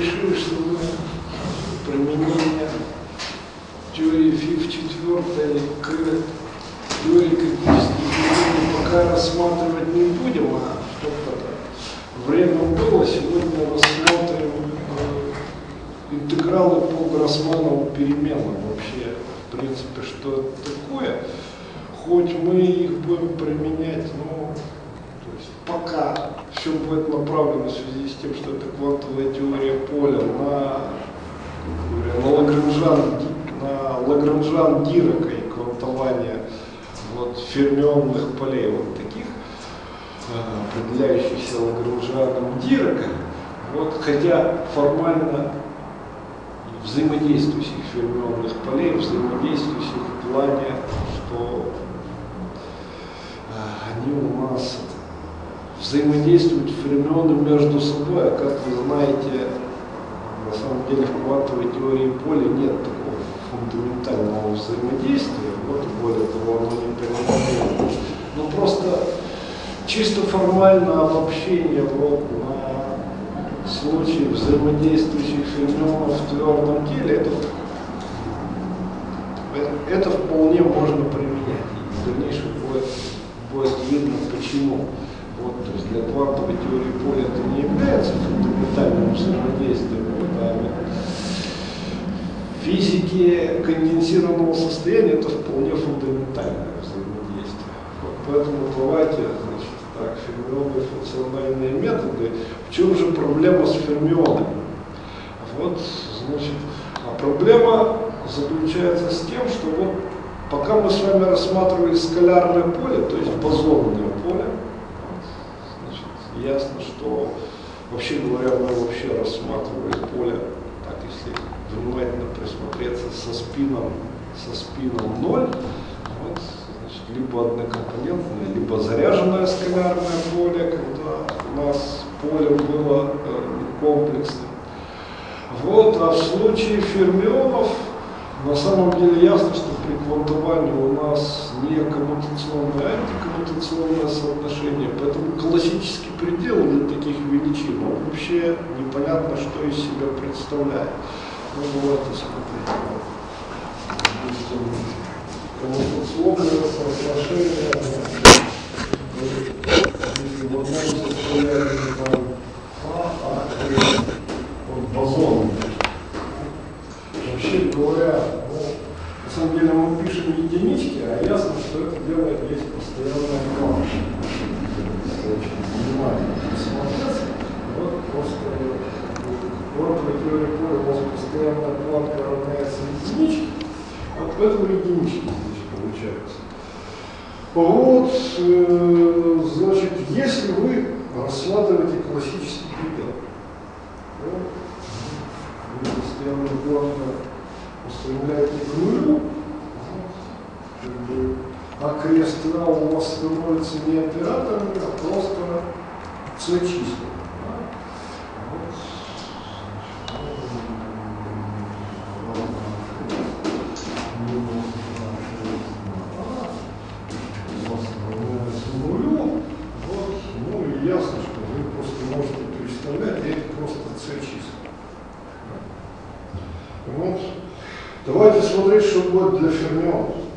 issues квантовой теории поля нет такого фундаментального взаимодействия, вот более того, оно не применяется. Но просто чисто формально обобщение вот на случай взаимодействующих фермионов в твердом теле, это, это вполне можно применять. В дальнейшем будет, будет видно почему. Вот, то есть для квантовой теории поля это не является фундаментальным взаимодействием, а в физике конденсированного состояния это вполне фундаментальное взаимодействие. Вот, поэтому давайте, значит, так, фермионные функциональные методы. В чем же проблема с фермионами? Вот, значит, а проблема заключается с тем, что вот пока мы с вами рассматривали скалярное поле, то есть бозонное поле, ясно, что, вообще говоря, мы вообще рассматривали поле, так если внимательно присмотреться со спином, со спином 0, вот, значит, либо однокомпонентное, либо заряженное скалярное поле, когда у нас поле было э, комплексным. Вот, а в случае фермионов на самом деле ясно, что при квантовании у нас не коммутационное, а антикоммутационное соотношение, поэтому классический предел для таких величин, он вообще непонятно, что из себя представляет. Коммутационное соотношение, если в одном состоянии там А, А, вот бозон, вообще говоря, ну, на мы пишем единички, а ясно, что это делает весь. Вот просто квантовая теория поля у нас постоянная планка равняется единичке, вот поэтому единички здесь получаются. Вот, э, значит, если вы рассматриваете классический предел, вы постоянно планка устремляете к нулю, а крест у вас становится не операторами, а просто С-числа. ясно, Давайте смотреть, что будет для фермионов.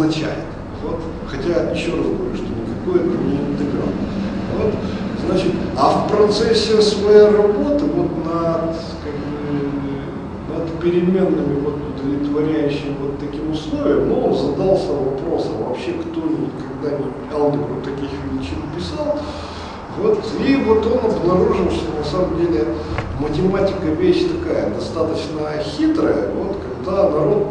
Обозначает. Вот. Хотя, еще раз говорю, что никакой это не интеграл. Вот. Значит, а в процессе своей работы вот над, как бы, над переменными, вот, удовлетворяющими вот таким условиям, ну, он задался вопросом, вообще кто никогда не алгебру таких величин писал, вот, и вот он обнаружил, что на самом деле математика вещь такая, достаточно хитрая, вот, когда народ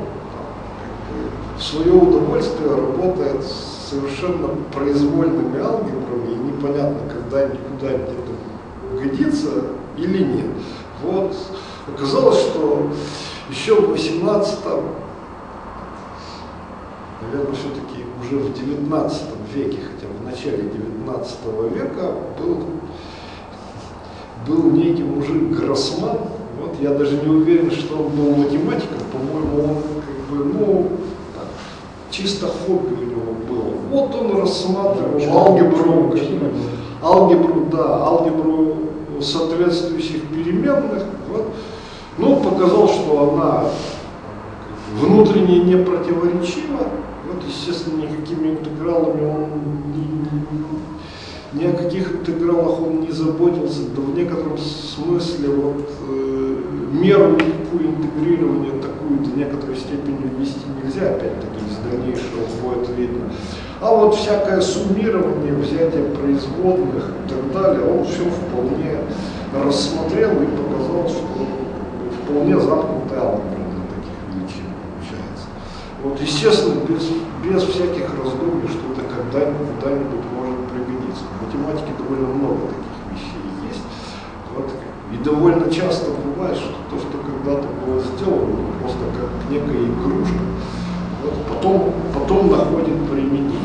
свое удовольствие работает с совершенно произвольными алгебрами, и непонятно, когда никуда где-то годится или нет. Вот, оказалось, что еще в 18 наверное, все-таки уже в 19 веке, хотя в начале 19 века был, был некий мужик Гроссман, вот, я даже не уверен, что он был математиком, по-моему, он как бы, ну, чисто хобби у него было. Вот он рассматривал алгебру, алгебру, да, алгебру соответствующих переменных, вот, ну, показал, что она внутренне не противоречива, вот, естественно, никакими интегралами он ни, ни, о каких интегралах он не заботился, да в некотором смысле вот, э, меру никакую интегрирования такую до некоторой степени ввести нельзя, опять-таки из дальнейшего будет видно. А вот всякое суммирование, взятие производных и так далее, он все вполне рассмотрел и показал, что вполне замкнутая алгебра. Вот, естественно, без, без всяких раздумий, что это когда-нибудь когда может пригодиться. В математике довольно много таких вещей есть. Вот, и довольно часто бывает, что то, что когда-то было сделано, просто как некая игрушка, вот, потом, потом находит применение.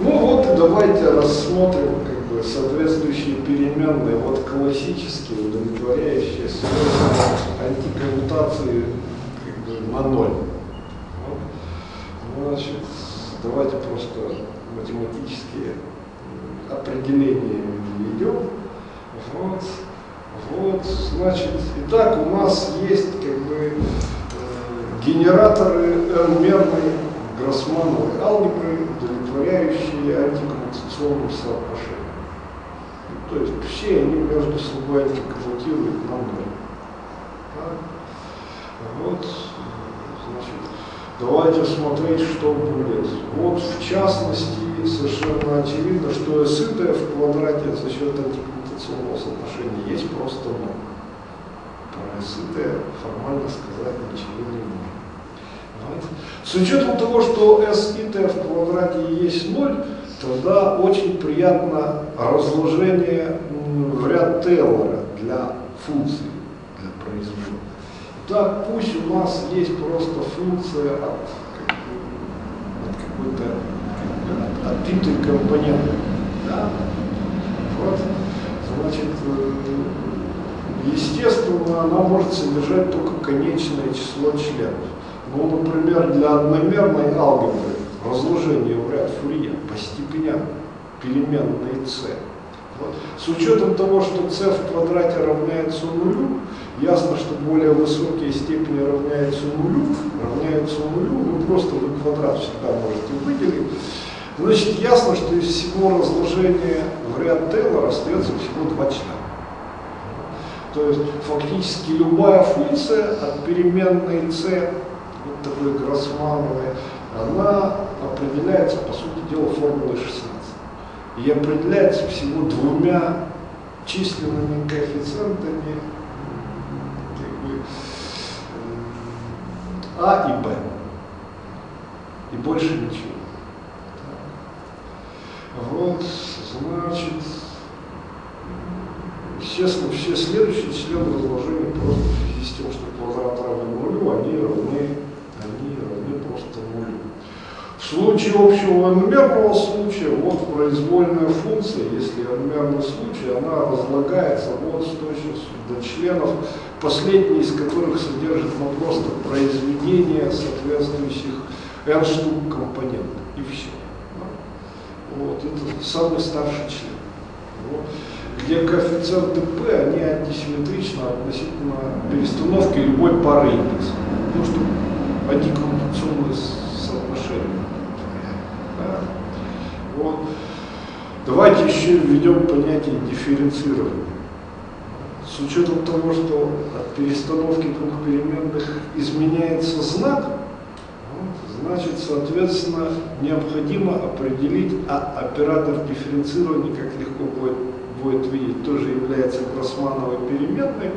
Ну вот давайте рассмотрим как бы, соответствующие переменные, вот классические, удовлетворяющие свойства антикоммутации на ноль. Вот. Значит, давайте просто математические определения введем. Вот. Вот, значит, итак, у нас есть как бы э, генераторы n-мерной Гроссмановой алгебры, удовлетворяющие антикоммутационным соотношением. То есть все они между собой антикоммутируют на ноль. Вот Давайте смотреть, что будет. Вот в частности, совершенно очевидно, что сытое в квадрате за счет антикоммутационного соотношения есть просто ноль. Про сытое формально сказать ничего не можно. С учетом того, что и t в квадрате есть ноль, тогда очень приятно разложение в ряд Тейлора для функции, для производства. Так пусть у нас есть просто функция от, от какой-то от, от компоненты. Да? Вот. э, естественно, она может содержать только конечное число членов. Ну, например, для одномерной алгебры разложение в ряд Фурье по степеням переменной c. Вот. С учетом того, что c в квадрате равняется нулю, ясно, что более высокие степени равняются нулю, равняются нулю, вы просто вы квадрат всегда можете выделить. Значит, ясно, что из всего разложения в ряд Тейлора остается всего два члена. То есть фактически любая функция от переменной c, вот такой Гроссмановой, она определяется, по сути дела, формулой 16. И определяется всего двумя численными коэффициентами А и Б. И больше ничего. Вот, значит, естественно, все следующие члены разложения просто в связи с тем, что квадрат равен нулю, они равны, они равны просто нулю. В случае общего n-мерного случая, вот произвольная функция, если n-мерный случай, она разлагается вот с точностью до членов, последний из которых содержит ну, просто произведение соответствующих n штук компонентов. Вот, это самый старший член. Вот. Где коэффициенты P, они антисимметричны относительно перестановки любой пары индекса. Ну, что антикоммутационное соотношение. Да. Вот. Давайте еще введем понятие дифференцирования. С учетом того, что от перестановки двух переменных изменяется знак, Значит, соответственно, необходимо определить, а оператор дифференцирования, как легко будет, будет видеть, тоже является Гроссмановой переменной.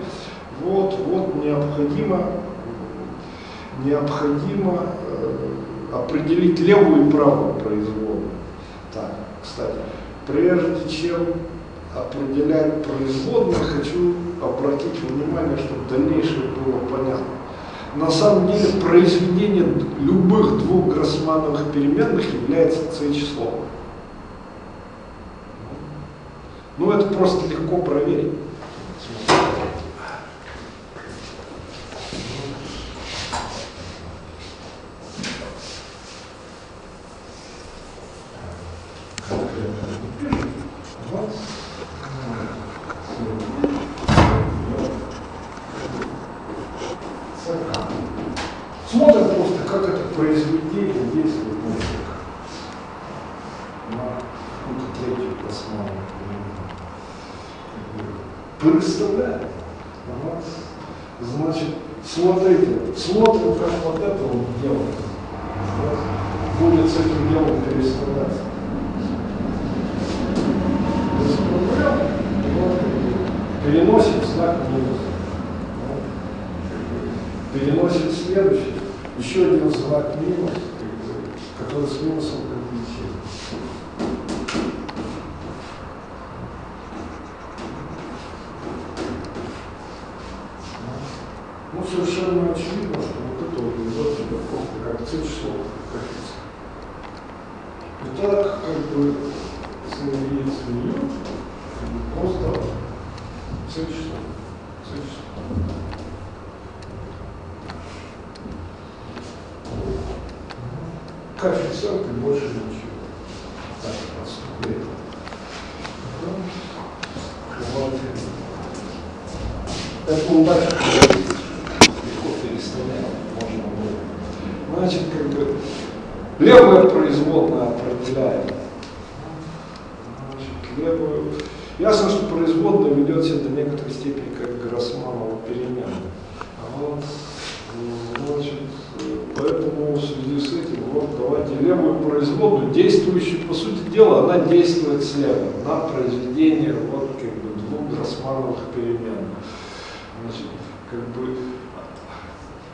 Вот, вот необходимо, необходимо э, определить левую и правую производную. Так, кстати, прежде чем определять производные, хочу обратить внимание, чтобы дальнейшее было понятно на самом деле произведение любых двух гроссмановых переменных является c-числом. Ну, это просто легко проверить.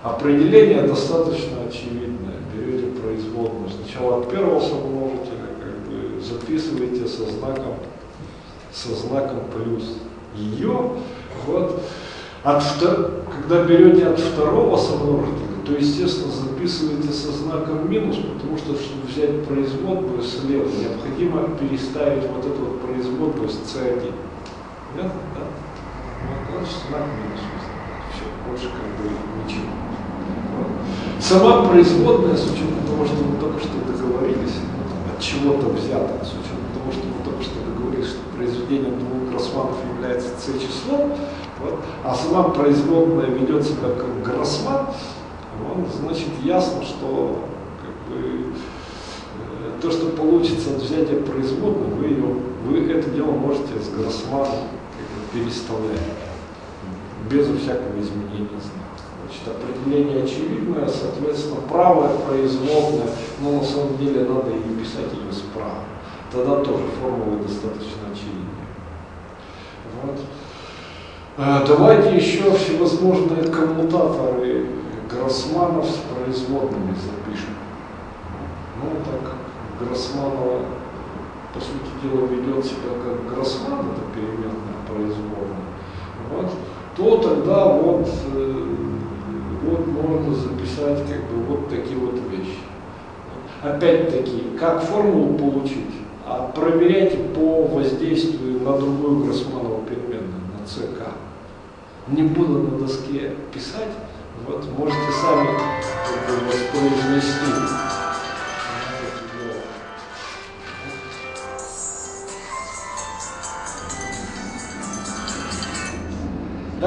Определение достаточно очевидное. Берете производную. Сначала от первого сомножителя как бы записываете со знаком, со знаком плюс ее. Вот. От, когда берете от второго сомножителя, то, естественно, записываете со знаком минус, потому что, чтобы взять производную слева, необходимо переставить вот эту вот производную с C1. Понятно? Да? значит знак минус Все, больше как бы ничего. Сама производная, с учетом того, что мы только что договорились, от чего-то взято, с учетом того, что мы только что договорились, что произведение двух гроссманов является c-числом, вот, а сама производная ведет себя как гроссман, вот, значит ясно, что как бы, то, что получится от взятия производной, вы, ее, вы это дело можете с гроссманом переставлять без всякого изменения знака. Значит, определение очевидное, соответственно, правая производная, но на самом деле надо и писать ее справа. Тогда тоже формулы достаточно очевидные. Вот. А, давайте еще всевозможные коммутаторы Гроссманов с производными запишем. Ну, так Гроссманова, по сути дела, ведет себя как Гроссман, это переменная производная, вот, то тогда вот э, вот можно записать как бы вот такие вот вещи. Опять-таки, как формулу получить? А проверяйте по воздействию на другую Гроссманову переменную, на ЦК. Не буду на доске писать, вот можете сами воспроизвести.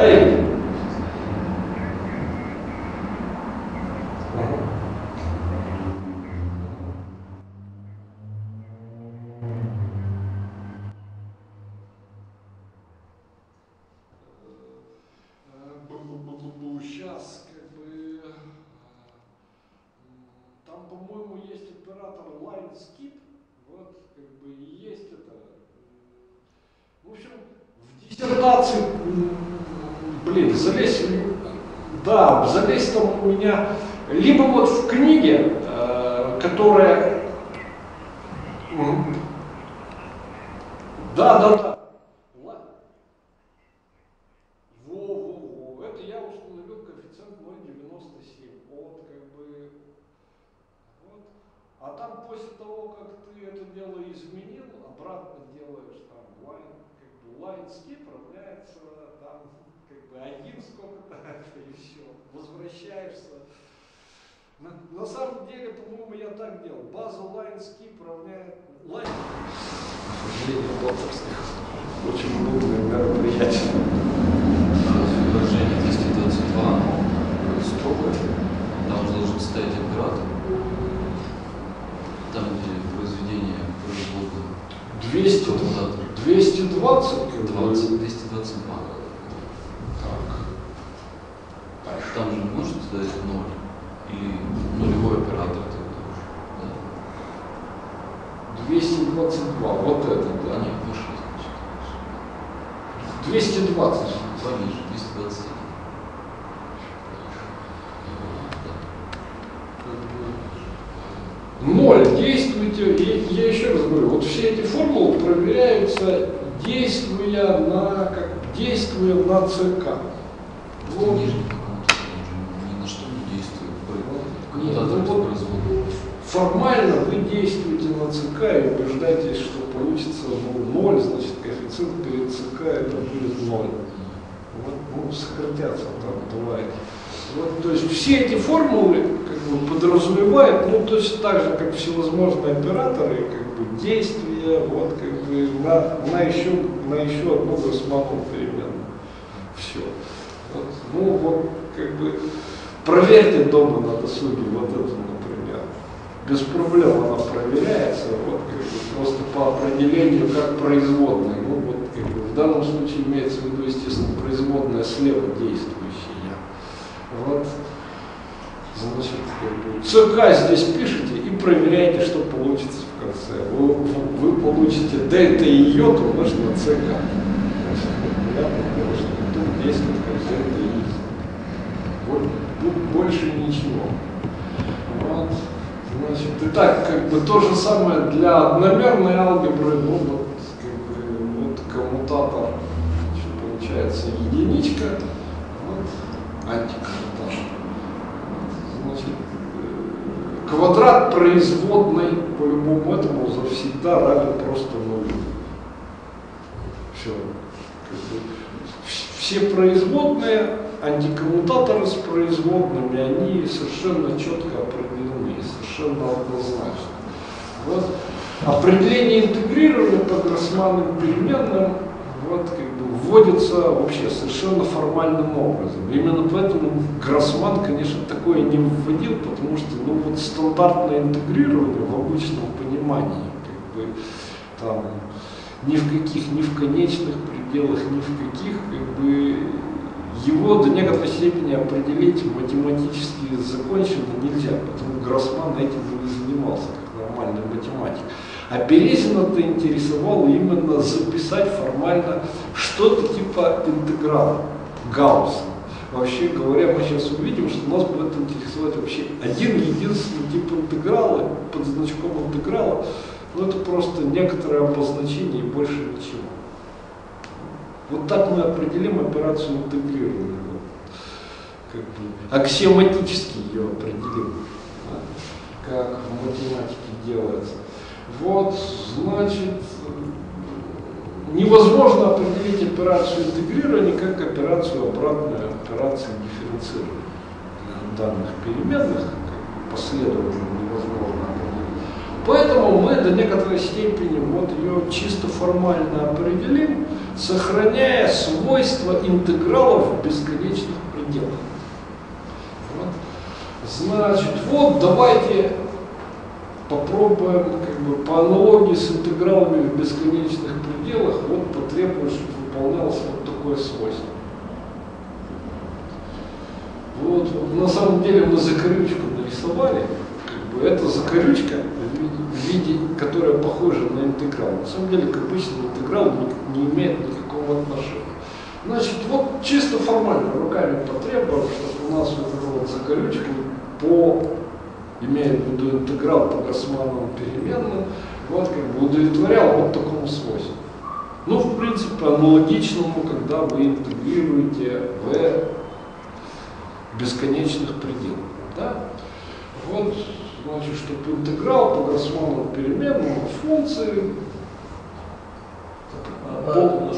Игорь? Сейчас, как бы, там, по-моему, есть оператор line skip, вот, как бы, и есть это. В общем, в диссертации, блин, залезть, да, залезть там у меня, либо вот в книге, э, которая, да, да, да, Во-во-во, это я установил коэффициент 0,97, вот, как бы, вот. А там после того, как ты это дело изменил, обратно делаешь там line, как бы line skip равняется там, как бы один сколько-то, и все, возвращаешься. На, на самом деле, по-моему, я так делал. База line skip равняет line. Очень удобное мероприятие. Выражение 222, Строго. там же должен стоять оператор, там, где произведение производное. 200, Коммутатор. 220, как бы. 20, 222. Так. Там же может стоять 0 или нулевой оператор тогда уже. Да. 222, вот это, Да, нет, выше, значит. 220. Пониже, 221. Ноль действуйте, и я еще раз говорю, вот все эти формулы проверяются, действуя на, как, действуя на ЦК. Вот. нижний каком-то уже ни на что не действует. Ну вот-. Формально вы действуете на ЦК и убеждаетесь, что получится ну, ноль, значит коэффициент перед ЦК это будет ноль. Вот, ну, сократятся там бывает. Вот, то есть все эти формулы как бы, подразумевают, ну точно так же, как всевозможные операторы, как бы действия, вот как бы на, на еще на еще одну гроссманову переменную. Все. Вот, ну вот как бы проверьте дома на досуге вот это, например. Без проблем она проверяется, вот как бы просто по определению как производная. Ну вот как бы в данном случае имеется в виду, естественно, производная слева действующая. Вот. Значит, как бы, ЦК здесь пишите и проверяйте, что получится в конце. Вы, вы- получите дельта и йод умножить на ЦК. Значит, понятно, что тут действует как тут больше ничего. Вот. Значит, и так, как бы то же самое для одномерной алгебры, ну вот, как бы, вот коммутатор, значит, получается единичка, вот, антикоммутатор. Значит, э, квадрат производной по любому этому завсегда равен просто нулю. Все. все производные, антикоммутаторы с производными, они совершенно четко определены, совершенно однозначно. Вот. Определение интегрирования по гроссманным переменным вот, как бы, вводится вообще совершенно формальным образом. Именно поэтому Гроссман, конечно, такое не вводил, потому что ну, вот стандартное интегрирование в обычном понимании, как бы, там, ни в каких, ни в конечных пределах, ни в каких, как бы, его до некоторой степени определить математически законченно нельзя, потому Гроссман этим не занимался, как нормальный математик. А Березина-то интересовало именно записать формально что-то типа интеграла Гаусса. Вообще говоря, мы сейчас увидим, что нас будет интересовать вообще один единственный тип интеграла под значком интеграла, но это просто некоторое обозначение и больше ничего. Вот так мы определим операцию интегрирования. Как бы, аксиоматически ее определим, как в математике делается. Вот, значит, невозможно определить операцию интегрирования как операцию обратную операции дифференцирования. Для данных переменных как последовательно невозможно определить. Поэтому мы до некоторой степени вот ее чисто формально определим, сохраняя свойства интегралов в бесконечных пределах. Вот. Значит, вот давайте попробуем как бы, по аналогии с интегралами в бесконечных пределах вот потребуем, чтобы выполнялось вот такое свойство. Вот, на самом деле мы закорючку нарисовали. Как бы, это закорючка, в виде, которая похожа на интеграл. На самом деле к обычному интегралу не, не имеет никакого отношения. Значит, вот чисто формально руками потребуем, чтобы у нас вот вот закорючка по имеет в виду интеграл по Гроссмановым переменным, вот как бы удовлетворял вот такому свойству. Ну, в принципе, аналогичному, когда вы интегрируете в бесконечных пределах. Да? Вот, значит, чтобы интеграл по Гроссмановым переменным функции А такое?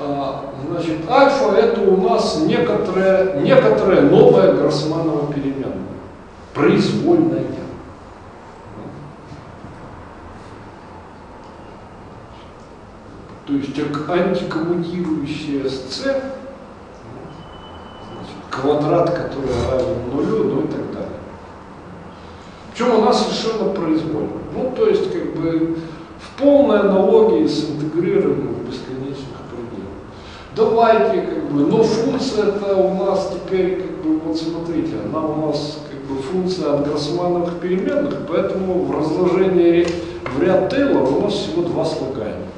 а, Значит, альфа это у нас некоторая, некоторая новая Гроссманова переменная, произвольная. То есть антикоммутирующая с c, значит, квадрат, который равен нулю, ну и так. Причем она совершенно произвольна. Ну, то есть, как бы, в полной аналогии с интегрированием в бесконечных пределах. Давайте, как бы, но функция это у нас теперь, как бы, вот смотрите, она у нас, как бы, функция от Гроссмановых переменных, поэтому в разложении в ряд Тейлора у нас всего два слагаемых.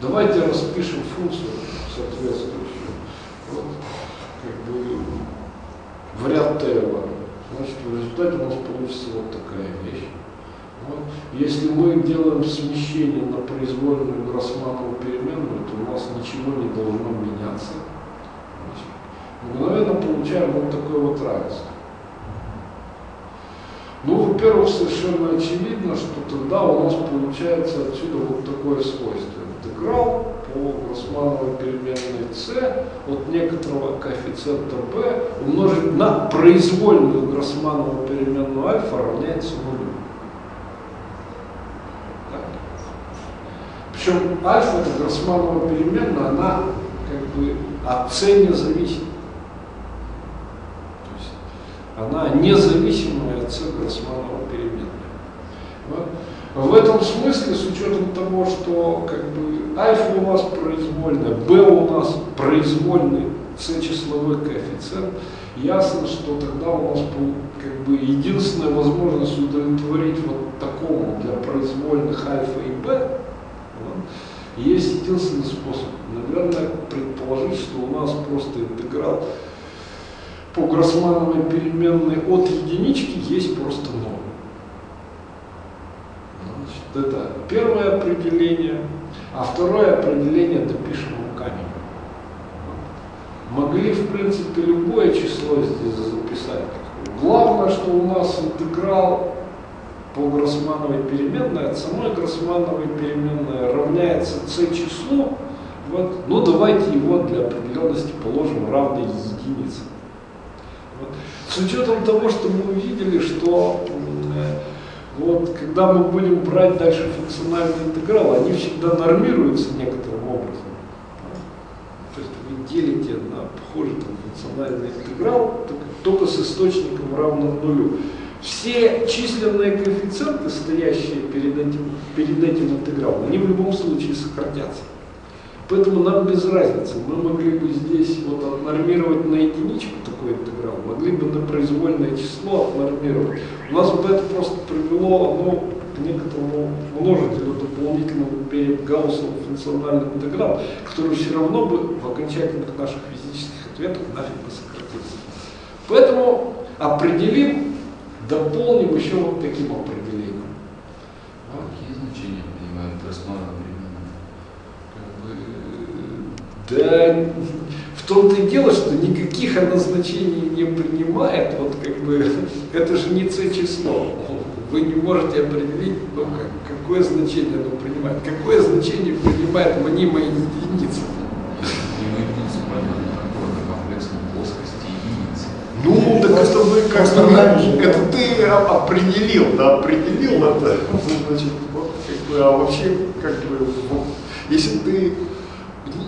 Давайте распишем функцию соответствующую. Вот, как бы, в ряд Тейлора. Значит, в результате у нас получится вот такая вещь. Вот. Если мы делаем смещение на произвольную Гроссманову переменную, то у нас ничего не должно меняться. Значит, мгновенно получаем вот такое вот равенство. Ну, во-первых, совершенно очевидно, что тогда у нас получается отсюда вот такое свойство. Интеграл по Гроссмановой переменной c от некоторого коэффициента b умножить на произвольную Гроссманову переменную альфа равняется нулю. Причем альфа это Гроссманова переменная, она как бы от c не зависит. То есть она независимая от c Гроссманова переменная. Вот. В этом смысле, с учетом того, что как бы альфа у нас произвольная, b у нас произвольный c числовой коэффициент, ясно, что тогда у нас как бы единственная возможность удовлетворить вот такому для произвольных альфа и b, вот, есть единственный способ. Наверное, предположить, что у нас просто интеграл по Гроссмановой переменной от единички есть просто ноль. Значит, это первое определение. А второе определение допишем руками. Могли, в принципе, любое число здесь записать. Главное, что у нас интеграл по Гроссмановой переменной от самой Гроссмановой переменной равняется c числу, Вот. Ну давайте его для определенности положим равной единице. Вот. С учетом того, что мы увидели, что э, вот, когда мы будем брать дальше функциональный интеграл, они всегда нормируются некоторым образом. То есть вы делите на похожий там, функциональный интеграл только с источником равным нулю. Все численные коэффициенты, стоящие перед этим, перед этим интегралом, они в любом случае сократятся. Поэтому нам без разницы. Мы могли бы здесь вот отнормировать на единичку такой интеграл, могли бы на произвольное число отнормировать. У нас бы это просто привело ну, к некоторому множителю дополнительному перед Гауссовым функциональным интегралом, который все равно бы в окончательных наших физических ответах нафиг бы сократился. Поэтому определим, дополним еще вот таким определением. Да, в том-то и дело, что никаких она значений не принимает, вот как бы, это же не С-число. Вы не можете определить, ну, как, какое значение оно принимает. Какое значение принимает мнимая единица? Мнимая единица, понятно, какой комплексной плоскости единицы. Ну, так это вы как бы, это ты определил, да, определил это, значит, вот, как бы, а вообще, как бы, вот, если ты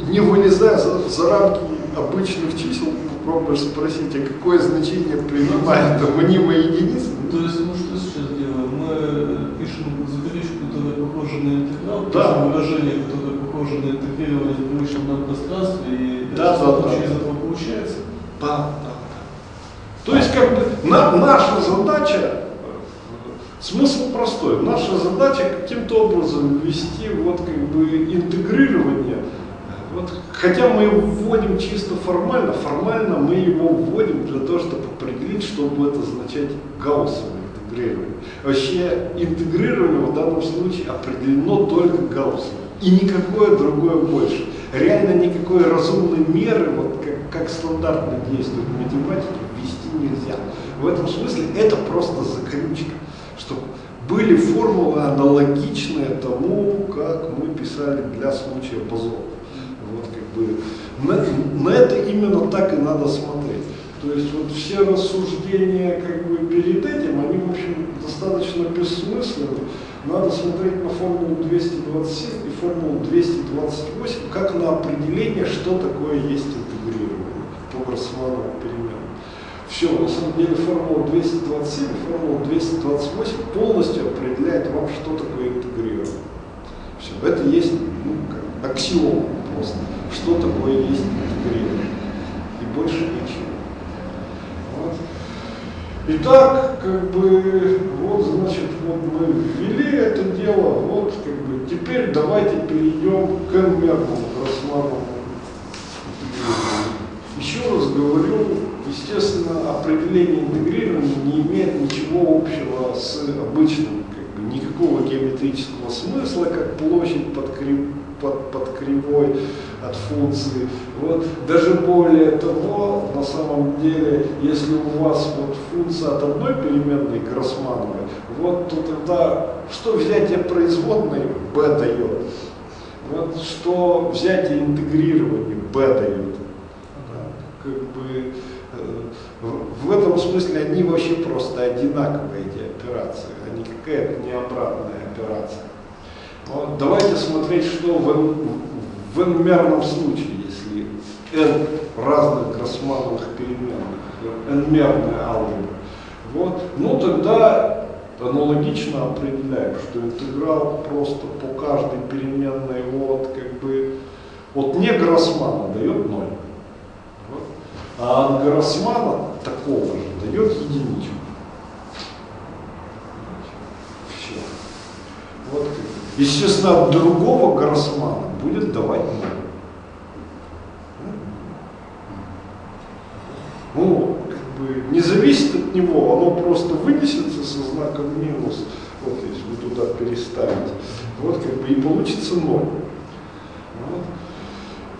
не вылезая за, за рамки обычных чисел, попробуешь спросить, а какое значение принимает мнимая единица? То есть мы что сейчас делаем? Мы пишем запятичку, которая похожа на интеграл, да. пишем выражение, которое похоже на интегрирование в привычном нам пространстве, и да, да, из да. этого получается? Да, да, да. То есть как бы на, наша задача, смысл простой, наша задача каким-то образом ввести вот как бы интегрирование вот, хотя мы его вводим чисто формально, формально мы его вводим для того, чтобы определить, что будет означать гауссовое интегрирование. Вообще интегрирование в данном случае определено только гауссом. И никакое другое больше. Реально никакой разумной меры, вот как, как стандартно действует в математике, ввести нельзя. В этом смысле это просто закрючка, чтобы были формулы аналогичные тому, как мы писали для случая Бозова. Бы на, на это именно так и надо смотреть. То есть вот все рассуждения как бы перед этим, они в общем достаточно бессмысленны. Надо смотреть на формулу 227 и формулу 228 как на определение, что такое есть интегрирование по Гроссманову перемену. Все, на самом деле формула 227 и формула 228 полностью определяет вам, что такое интегрирование. Все, это есть ну, как, аксиома просто, что такое есть интегрирование. И больше ничего. Вот. Итак, как бы, вот, значит, вот мы ввели это дело, вот, как бы, теперь давайте перейдем к n-мерному Гроссманову Еще раз говорю, естественно, определение интегрирования не имеет ничего общего с обычным, никакого геометрического смысла, как площадь под, крив, под, под кривой от функции. Вот. Даже более того, на самом деле, если у вас вот функция от одной переменной Гроссмановой, вот, то тогда что взятие производной b дает? Вот что взятие интегрирования b дает? Как бы, э, в этом смысле они вообще просто одинаковые, эти операции, они какая-то не обратная операция. Вот, давайте смотреть, что в, в n-мерном случае, если n разных гроссмановых переменных, n-мерная алгебра, вот, ну тогда аналогично определяем, что интеграл просто по каждой переменной от как бы от не Гроссмана дает 0. Вот. А от Гроссмана такого же дает единичку. Все. Вот. Естественно, другого Гроссмана будет давать 0. Ну, как бы не зависит от него, оно просто вынесется со знаком минус, вот если вы туда переставите, вот как бы и получится 0. Вот.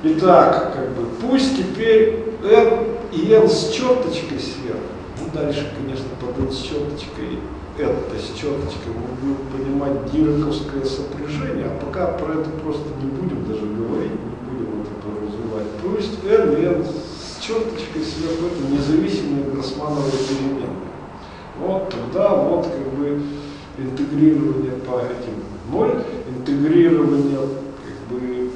Итак, как бы пусть теперь n и n с черточкой сверху, ну дальше, конечно, под n с черточкой, n-то с черточкой мы будем понимать дираковское сопряжение, а пока про это просто не будем даже говорить, не будем об черточкой сверху это независимые гроссмановые переменные. Вот тогда вот как бы интегрирование по этим ноль, интегрирование как бы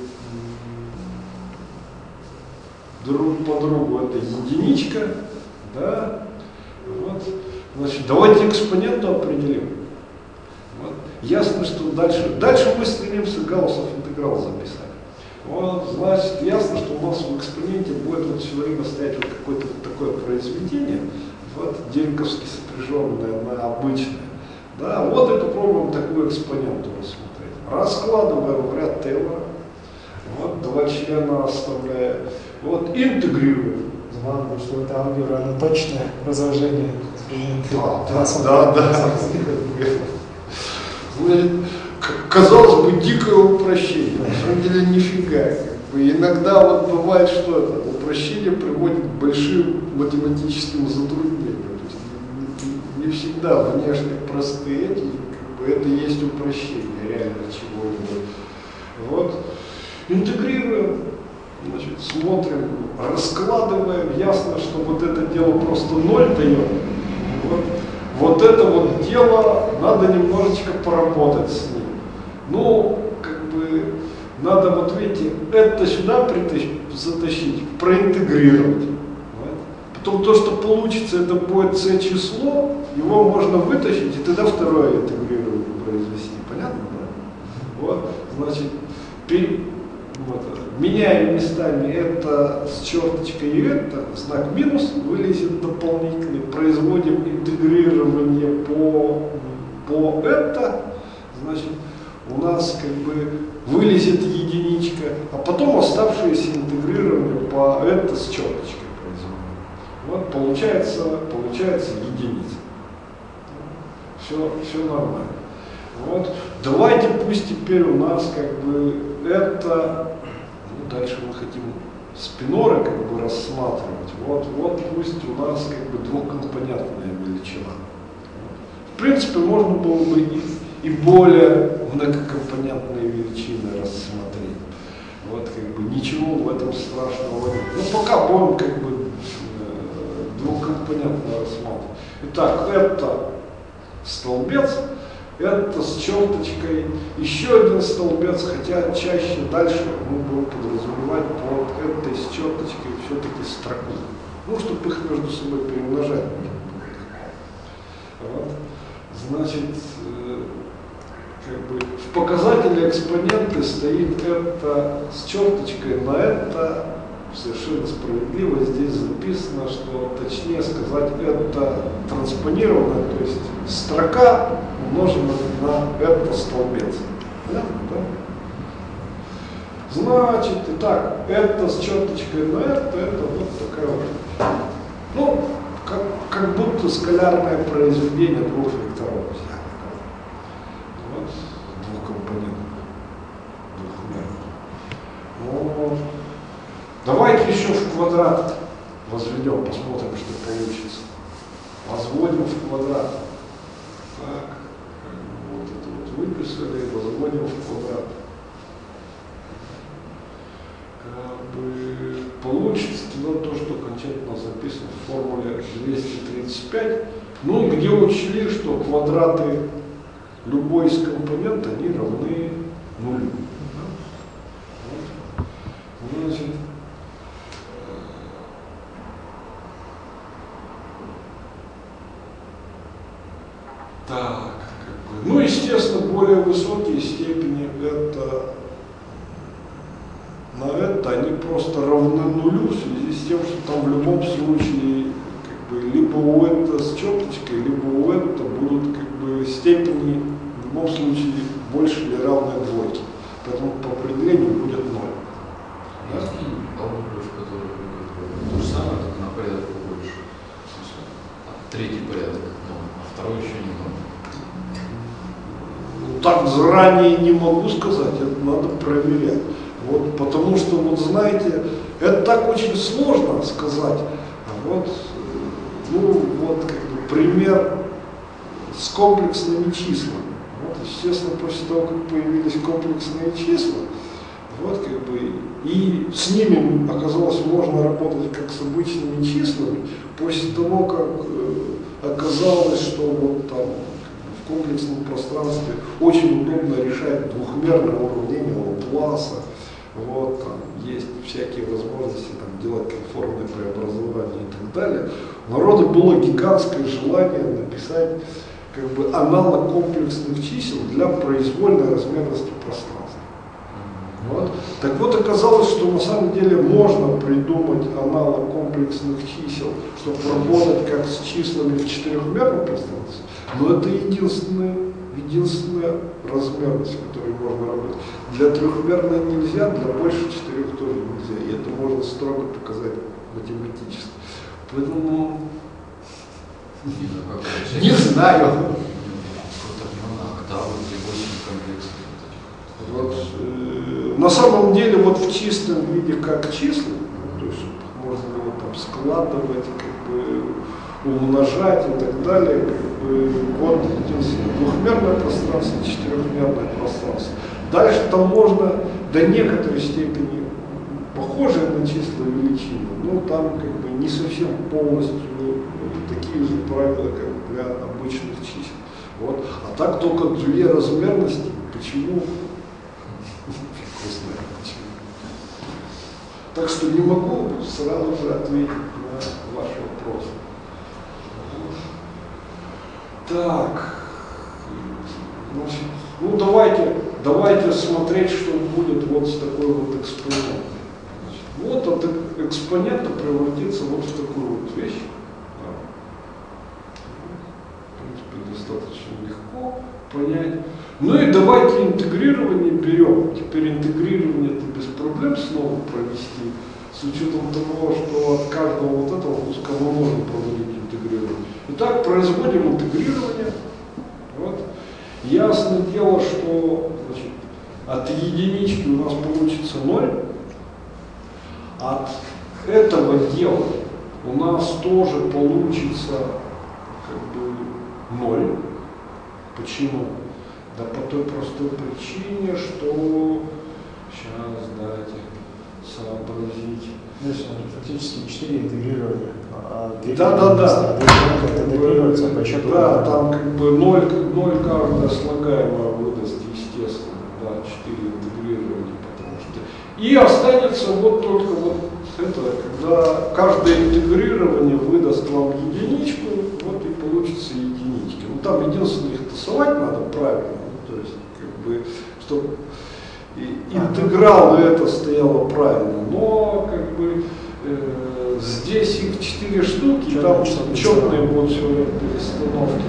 друг по другу это единичка, да, вот, значит, давайте экспоненту определим. Вот. Ясно, что дальше, дальше мы стремимся Гауссов интеграл записать. Вот, значит, ясно, что у нас в экспоненте будет вот все время стоять вот какое-то вот такое произведение, вот, дельковски сопряженное на обычное. Да, вот и попробуем такую экспоненту рассмотреть. Раскладываем в ряд Тейлора, вот, два члена оставляя, вот, интегрируем. Главное, что это алгебра, точное разложение. Да, да, да, да. Казалось бы, дикое упрощение. На самом деле нифига. Иногда вот бывает, что это упрощение приводит к большим математическим затруднениям. То есть не, не- не всегда внешне простые эти, как бы это есть упрощение реально чего-либо. Вот. Интегрируем, значит, смотрим, раскладываем, ясно, что вот это дело просто ноль дает. Вот, вот это вот дело, надо немножечко поработать с ним. Ну, как бы, надо вот видите, это сюда притащить, затащить, проинтегрировать. Потом то, что получится, это будет c число, его можно вытащить и тогда второе интегрирование произвести. Понятно? Да? Вот, значит, пер- вот, меняем местами это с черточкой и это, знак минус вылезет дополнительный, производим интегрирование по, по это, значит, у нас как бы вылезет единичка, а потом оставшееся интегрирование по это с черточкой производим. Вот получается, получается единица. Все, все нормально. Вот. Давайте пусть теперь у нас как бы это, дальше мы хотим спиноры как бы рассматривать. Вот, вот пусть у нас как бы двухкомпонентная величина. В принципе, можно было бы и, и более многокомпонентные величины рассмотреть. Вот как бы ничего в этом страшного нет. Ну пока будем как бы э, двухкомпонентно рассматривать. Итак, это столбец, это с черточкой, еще один столбец, хотя чаще дальше мы будем подразумевать под этой с черточкой все-таки строку. Ну, чтобы их между собой перемножать. Вот. Значит, э, как бы в показателе экспоненты стоит это с черточкой на это, совершенно справедливо здесь записано, что точнее сказать это транспонировано, то есть строка умножена на это столбец. Понятно, да? Значит, итак, это с черточкой на это, это вот такая вот. Ну, как, как будто скалярное произведение двух векторов взяли. да. Вот, двухкомпонентных, двухмерных. Вот. Давайте еще в квадрат возведем, посмотрим, что получится. Возводим в квадрат. Так, вот это вот выписали, возводим в квадрат. Как бы получится тогда то, что окончательно записано в формуле 235. Ну, где учли, что квадраты любой из компонент, они равны нулю. Вот. Значит, Так, как бы, ну, естественно, более высокие степени это на это они просто равны нулю в связи с тем, что там в любом случае как бы, либо у это с черточкой, либо у это будут как бы степени в любом случае больше или равны двойке. Поэтому по определению будет ноль. Да? Есть алгебры, в которых как бы, то же самое, только на порядок больше. В смысле, а Третий порядок, ну, а второй еще не ноль. Ну, заранее не могу сказать, это надо проверять. Вот, потому что, вот знаете, это так очень сложно сказать. А вот, э, ну, вот как бы пример с комплексными числами. Вот, естественно, после того, как появились комплексные числа, Вот как бы, и с ними оказалось можно работать как с обычными числами, после того, как э, оказалось, что вот там комплексном пространстве очень удобно решать двухмерное уравнение Лапласа, вот, там есть всякие возможности там, делать конформные преобразования и так далее. У народа было гигантское желание написать как бы аналог комплексных чисел для произвольной размерности пространства. Вот. Так вот оказалось, что на самом деле можно придумать комплексных чисел, чтобы работать как с числами в четырехмерном пространстве, но это единственная, единственная размерность, которой можно работать. Для трехмерной нельзя, для больше четырех тоже нельзя. И это можно строго показать математически. Поэтому Не, ну знаю. Котермана, октавы, где 8 комплексов. Вот, э, на самом деле вот в чистом виде как числа, ну, то есть можно было там складывать, как бы умножать и так далее, как бы, вот единственное, двухмерное пространство, четырехмерное пространство. Дальше там можно до некоторой степени похожие на числа величины, но там как бы не совсем полностью э, такие же правила, как для обычных чисел. Вот. А так только две размерности. Почему? Так что не могу сразу же ответить на ваш вопрос. Так. Значит, ну давайте, давайте смотреть, что будет вот с такой вот экспонентом. Значит, вот от экспонента превратится вот в такую вот вещь. Да. В принципе, достаточно легко понять. Ну и давайте интегрирование берем. Теперь интегрирование это без проблем снова провести, с учетом того, что от каждого вот этого куска мы можем проводить интегрирование. Итак, производим интегрирование. Вот. Ясное дело, что значит, от единички у нас получится 0. От этого дела у нас тоже получится как бы 0. Почему? Да по той простой причине, что сейчас дайте сообразить. Знаешь, фактически 4 интегрирования. А Да, да, да. Интегрируется по счету. Да, там как бы 0, 0 каждое слагаемое выдаст, естественно, да, 4 интегрирования, потому что... И останется вот только вот это, когда каждое интегрирование выдаст вам единичку, вот и получится единички. Ну там единственное их тасовать надо правильно, ну, то есть как бы, чтобы и интеграл это стояло правильно, но как бы э, здесь их четыре штуки, Чёрные там четные будут все время перестановки.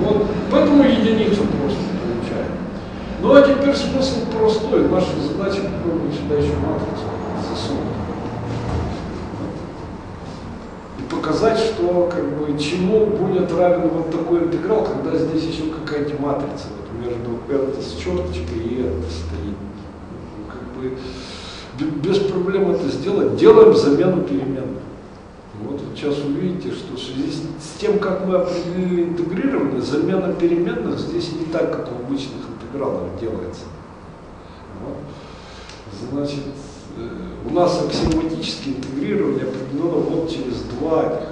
Вот, поэтому единицу просто получаем. Ну а теперь смысл простой. Наша задача попробовать сюда еще матрицу засунуть. И показать, что как бы чему будет равен вот такой интеграл, когда здесь еще какая-то матрица вот, между это с черточкой и это стоит. Ну, как бы без проблем это сделать. Делаем замену переменных. Вот сейчас увидите, что в связи с тем, как мы определили интегрирование, замена переменных здесь не так, как в обычных интегралах делается. Вот. Значит, у нас аксиоматическое интегрирование определено вот через два этих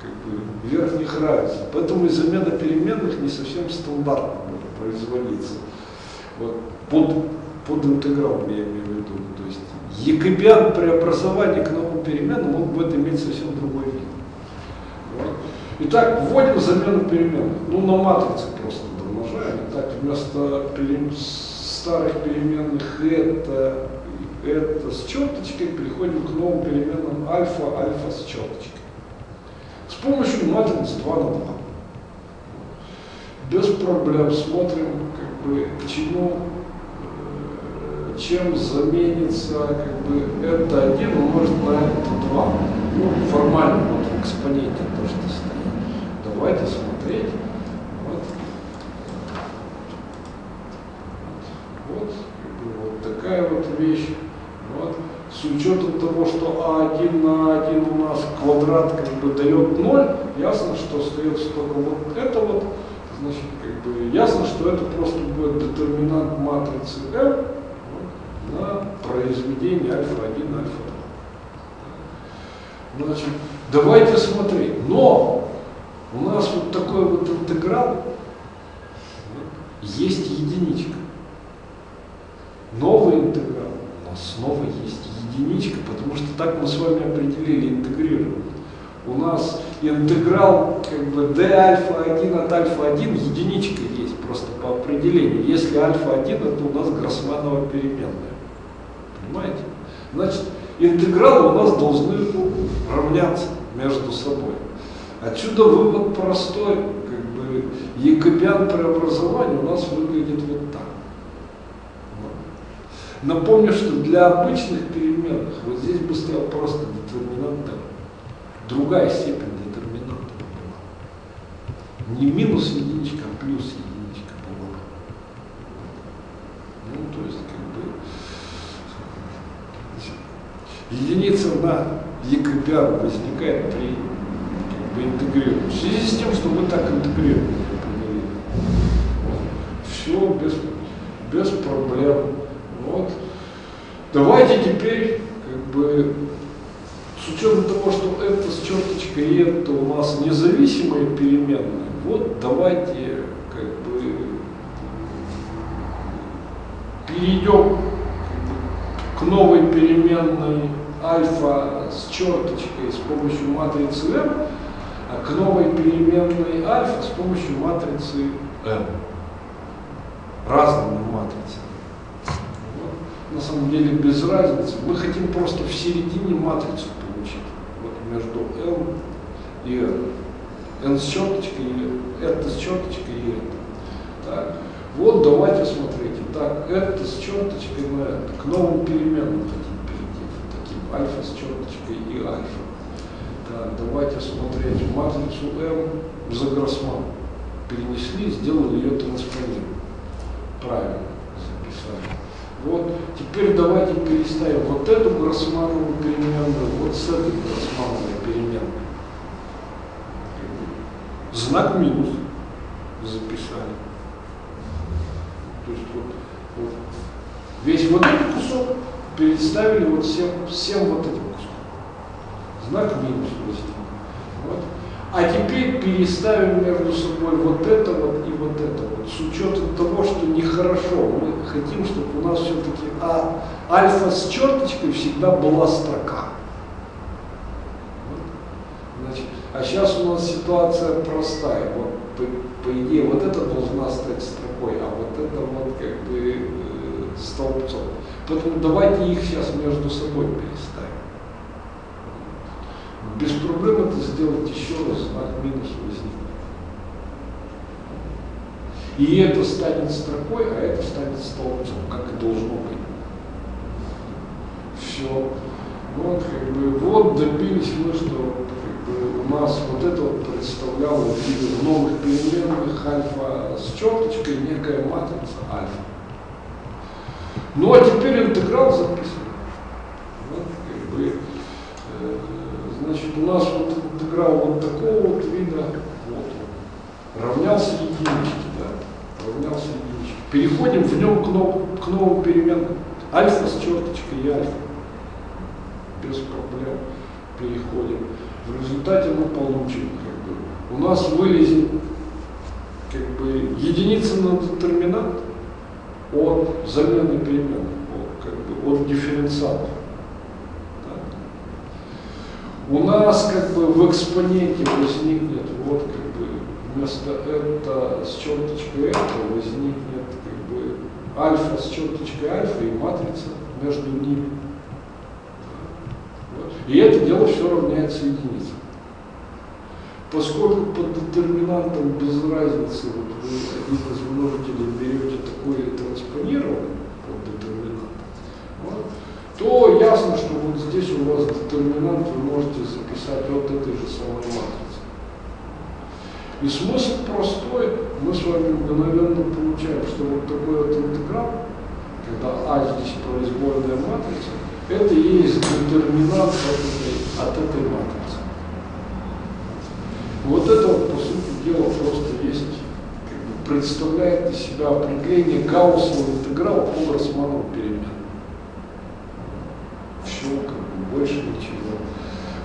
как бы, верхних равенства. Поэтому и замена переменных не совсем стандартно может производиться. Вот, под, под интегралом я имею в виду. То есть якобиан преобразование к новым переменным он будет иметь совсем другой вид. Итак, вводим замену переменных. Ну, на матрице просто домножаем. Итак, вместо перем- старых переменных это, это с черточкой переходим к новым переменным альфа, альфа с черточкой. С помощью матриц 2 на 2. Без проблем смотрим, как бы, чему, э, чем заменится как бы, это 1 умножить на это 2. Ну, формально, вот в экспоненте то, что стоит. Давайте смотреть. Вот. Вот, как бы, вот такая вот вещь. С учетом того, что А1 на 1 у нас квадрат как бы дает 0, ясно, что остается только вот это вот. Значит, как бы ясно, что это просто будет детерминант матрицы вот, на произведение альфа-1, альфа-2. Значит, давайте смотреть. Но у нас вот такой вот интеграл, есть единичка. Новый интеграл у нас снова есть единичка, потому что так мы с вами определили интегрирование. У нас интеграл как бы d альфа-1 от альфа-1 единичка есть, просто по определению. Если альфа-1 это у нас Гроссманова переменная. Понимаете? Значит, интегралы у нас должны равняться между собой. Отсюда вывод простой, как бы Якобян преобразование у нас выглядит вот так. Напомню, что для обычных переменных вот здесь бы стоял просто детерминант. Другая степень детерминанта была. Не минус единичка, а плюс единичка была. Ну, то есть, как бы, единица на ЕКПР возникает при как бы, интегрировании. В связи с тем, что мы так интегрируем, все без, без проблем. Вот. Давайте теперь, как бы, с учетом того, что это с черточкой и это у нас независимые переменные, вот давайте как бы перейдем к новой переменной альфа с черточкой с помощью матрицы M, а к новой переменной альфа с помощью матрицы M. Разными матрицами на самом деле без разницы. Мы хотим просто в середине матрицу получить. Вот между L и N. N с черточкой и это с черточкой и это. Так. Вот давайте смотрите. Так, это с черточкой на это. К новым переменным хотим перейти. Таким альфа с черточкой и альфа. Так, давайте смотреть матрицу M за Гроссман. Перенесли, сделали ее транспонированной. Правильно записали. Вот, теперь давайте переставим вот эту Гроссманову переменную вот с этой Гроссмановой переменной. Знак минус записали. То есть вот, вот весь вот этот кусок переставили вот всем, всем вот этим куском. Знак минус возник. Вот. А теперь переставим между собой вот это вот и вот это вот, с учетом того, что нехорошо. Мы хотим, чтобы у нас все-таки а, альфа с черточкой всегда была строка. Вот. Значит, а сейчас у нас ситуация простая. Вот, по, по идее, вот это должна стать строкой, а вот это вот как бы э, столбцом. Поэтому давайте их сейчас между собой переставим. Без проблем это сделать еще раз, знак минус возникнет. И это станет строкой, а это станет столбцом, как и должно быть. Все. Вот, как бы, вот добились мы, что как бы, у нас вот это вот представляло в новых переменных альфа с черточкой некая матрица альфа. Ну а теперь интеграл записываем. Вот, как бы, э, значит, у нас вот интеграл вот такого вот вида, вот равнялся единичке, да, равнялся единичке. Переходим в нем к, нов, к новым переменным. Альфа с черточкой и альфа. Без проблем переходим. В результате мы получим, как бы, у нас вылезет как бы единица на детерминант от замены переменных, от, как бы, от дифференциала. У нас как бы в экспоненте возникнет вот как бы вместо это с черточкой это возникнет как бы альфа с черточкой альфа и матрица между ними. Вот. И это дело все равняется единице. Поскольку под детерминантом без разницы вот вы один из множителей берете такой транспонированный под детерминантом, вот, то ясно, что вот здесь у вас детерминант вы можете записать от этой же самой матрицы. И смысл простой, мы с вами мгновенно получаем, что вот такой вот интеграл, когда А здесь произвольная матрица, это и есть детерминант от этой, от этой матрицы. Вот это, по сути дела, просто есть, как бы, представляет из себя определение гауссового интеграла по Гроссманову переменной. Больше ничего.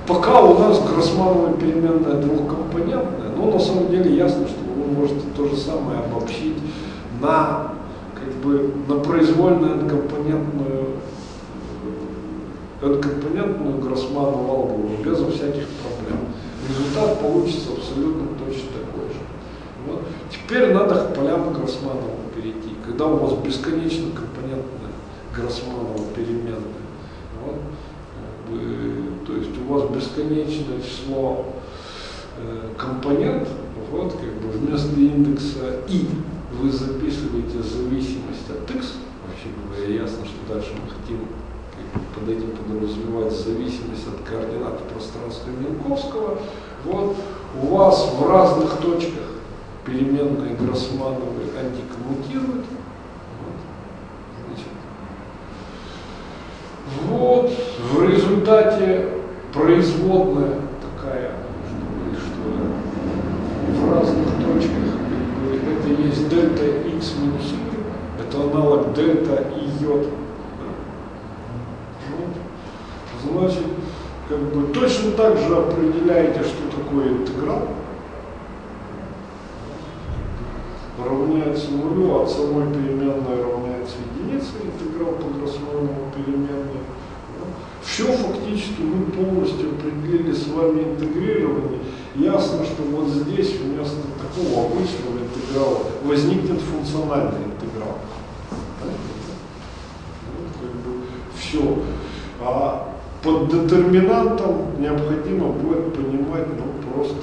Пока у нас Гроссмановая переменная двухкомпонентная, но на самом деле ясно, что вы можете то же самое обобщить на, как бы, на произвольную n-компонентную n-компонентную Гроссманову алгебру безо всяких проблем. Результат получится абсолютно точно такой же. Вот. Теперь надо к полям Гроссманова перейти. Когда у вас бесконечно компонентная Гроссманова переменная, вот, как бы, то есть у вас бесконечное число э, компонент, вот, как бы вместо индекса i вы записываете зависимость от x, вообще говоря, ясно, что дальше мы хотим как бы, под этим подразумевать зависимость от координат в пространстве Минковского, вот, у вас в разных точках переменные Гроссмановые антикоммутируют. Вот, в результате производная такая, что, что в разных точках это есть дельта x минус y, это аналог дельта и йод. Вот. Значит, как бы точно так же определяете, что такое интеграл. равняется нулю, от самой переменной равняется единице, интеграл по Гроссманову переменной. Все фактически мы полностью определили с вами интегрирование. Ясно, что вот здесь вместо такого обычного интеграла возникнет функциональный интеграл. Вот, как бы все. А под детерминантом необходимо будет понимать ну, просто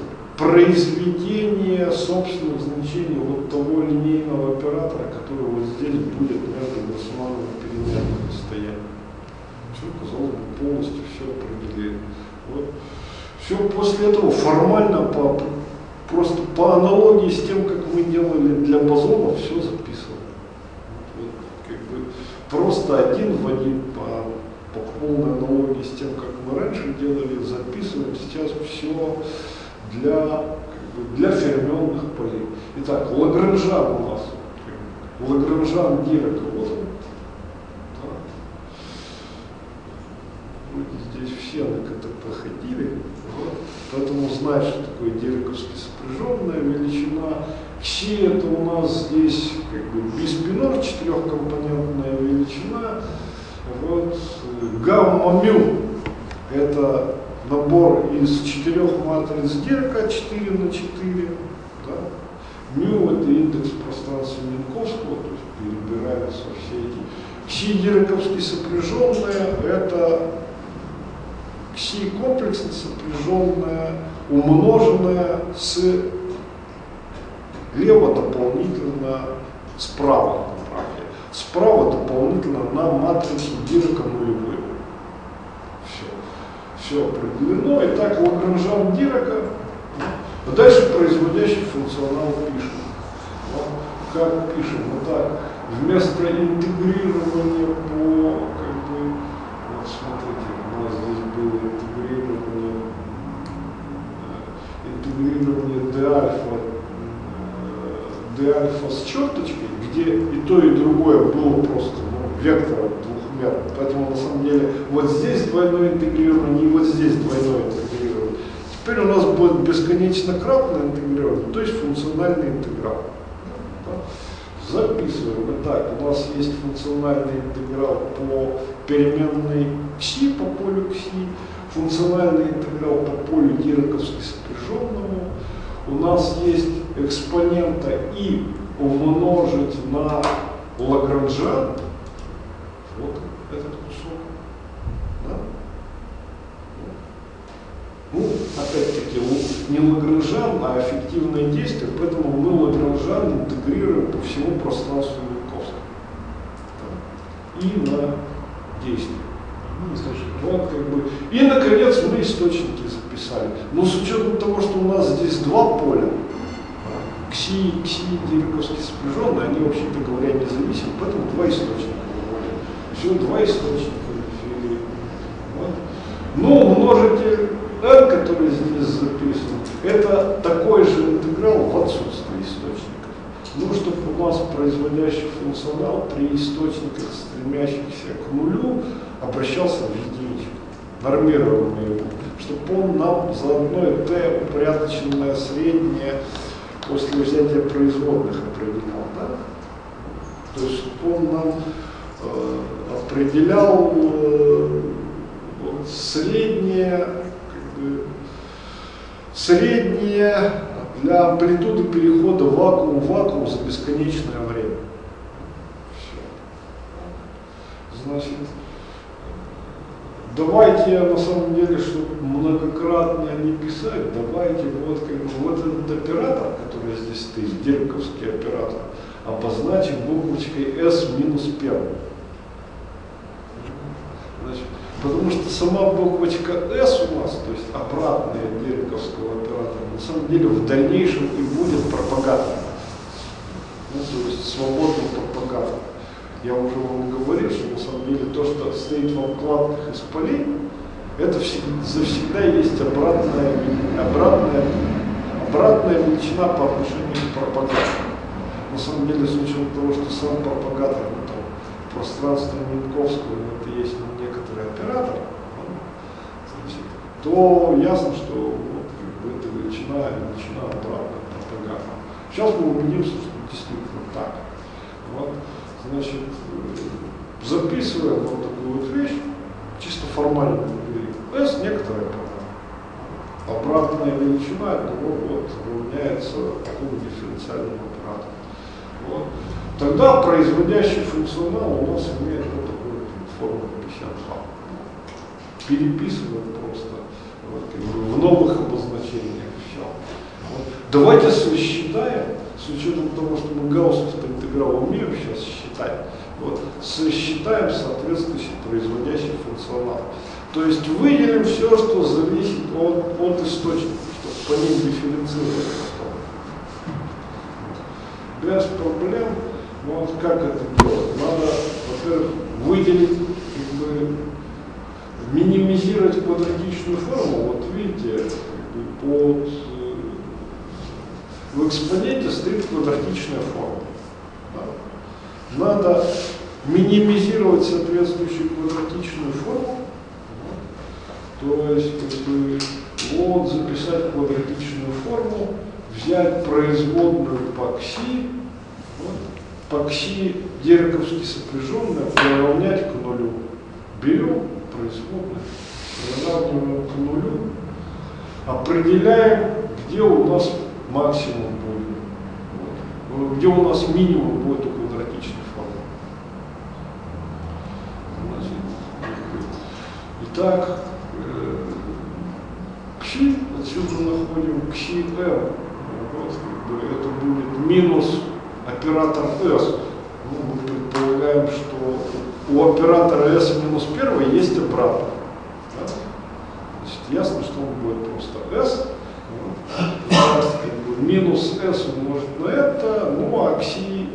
произведение собственных значений вот того линейного оператора, который вот здесь будет между Гроссмановым переменным состоянием. Все, казалось бы, полностью все определили. Вот. Все после этого формально, по, просто по аналогии с тем, как мы делали для бозонов, все записываем. Вот, как бы, просто один в один по, по полной аналогии с тем, как мы раньше делали, записываем сейчас все для, для фермионных полей. Итак, Лагранжан у нас. Он. Да. Вроде здесь все на это проходили. Вот. Поэтому знаешь, что такое дирековски сопряженная величина. Кси это у нас здесь как бы биспинор, четырехкомпонентная величина. Вот. Гамма мю это набор из четырех матриц Дирка 4 на 4. Да? Мю это индекс пространства Минковского, то есть перебираются все эти. Кси Дирковски сопряженная это кси комплексно сопряженная, умноженная с лево дополнительно справа направление. Справа дополнительно на матрицу Дирка нулевую все определено. Итак, Лагранжан Дирака. А дальше производящий функционал пишем. Вот. Как пишем? Вот так. Вместо интегрирования по, как бы, вот смотрите, у нас здесь было интегрирование, интегрирование d альфа, d альфа с черточкой, где и то, и другое было просто ну, вектором двухмерным. Поэтому на самом деле вот здесь двойное интегрирование и вот здесь двойное интегрирование. Теперь у нас будет бесконечно кратное интегрирование, то есть функциональный интеграл. Да? Записываем. Итак, у нас есть функциональный интеграл по переменной кси, по полю кси, функциональный интеграл по полю Дираковски сопряженному. У нас есть экспонента и умножить на Лагранжан, вот этот кусок. Да? Ну, опять-таки, не Лагранжан, а эффективное действие, поэтому мы Лагранжан интегрируем по всему пространству Минковского. Да? И на действие. Ну, вот, как бы. И, наконец, мы источники записали. Но с учетом того, что у нас здесь два поля, КСИ и КСИ Деревковские сопряженные, они, вообще-то говоря, независимы, поэтому два источника все два источника филии. Вот. Но множитель n, который здесь записан, это такой же интеграл в отсутствии источников. Ну, чтобы у нас производящий функционал при источниках, стремящихся к нулю, обращался в единичку. нормированный ему, чтобы он нам заодно и Т упорядоченное среднее после взятия производных определял, да? То есть он нам э, определял э, среднее, как бы, среднее для амплитуды перехода вакуум-вакуум за бесконечное время. Все. Значит, давайте на самом деле, чтобы многократно не писать, давайте вот как бы вот этот оператор, который здесь стоит, дерковский оператор, обозначим буквочкой S минус первый. Значит, потому что сама буквочка S у нас, то есть обратная дерковского оператора, на самом деле в дальнейшем и будет пропагатором. Ну, то есть свободным пропагатором. Я уже вам говорил, что на самом деле то, что стоит во вкладках из полей, это всегда, завсегда есть обратная, обратная, обратная величина по отношению к пропагатору. На самом деле, с учетом того, что сам пропагатор, там, пространство Минковского, ну, это есть ну, некоторый оператор, значит, то ясно, что вот, как бы, эта величина, величина обратная пропагатора. Сейчас мы убедимся, что действительно так. Вот, значит, э, записываем вот такую вот вещь, чисто формально говорим. S некоторая. Обратная величина от него вот, равняется такому дифференциальному оператору. Вот. Тогда производящий функционал у нас имеет вот такую форму 52. Переписываем просто вот, в новых обозначениях все. Вот. Давайте сосчитаем, с учетом того, что мы гауссовский интеграл умеем сейчас считать, вот, сосчитаем соответствующий производящий функционал. То есть выделим все, что зависит от, от источника, чтобы по ним дифференцировать потом. Без проблем, ну вот как это делать? Надо, во-первых, выделить, как бы, минимизировать квадратичную форму. Вот видите, под, э, в экспоненте стоит квадратичная форма. Да? Надо минимизировать соответствующую квадратичную форму. Да? То есть, как бы, вот записать квадратичную форму, взять производную по кси, вот, по кси дерковски сопряженная, приравнять к нулю. Берем производную, приравниваем к нулю, определяем, где у нас максимум будет, вот, где у нас минимум будет у квадратичной формы. Значит, итак, э, кси, отсюда находим кси r, вот, это будет минус оператор s. Ну, мы предполагаем, что у оператора s минус 1 есть обратно. Да? Значит, ясно, что он будет просто s. Вот. Минус s умножить на это, ну а кси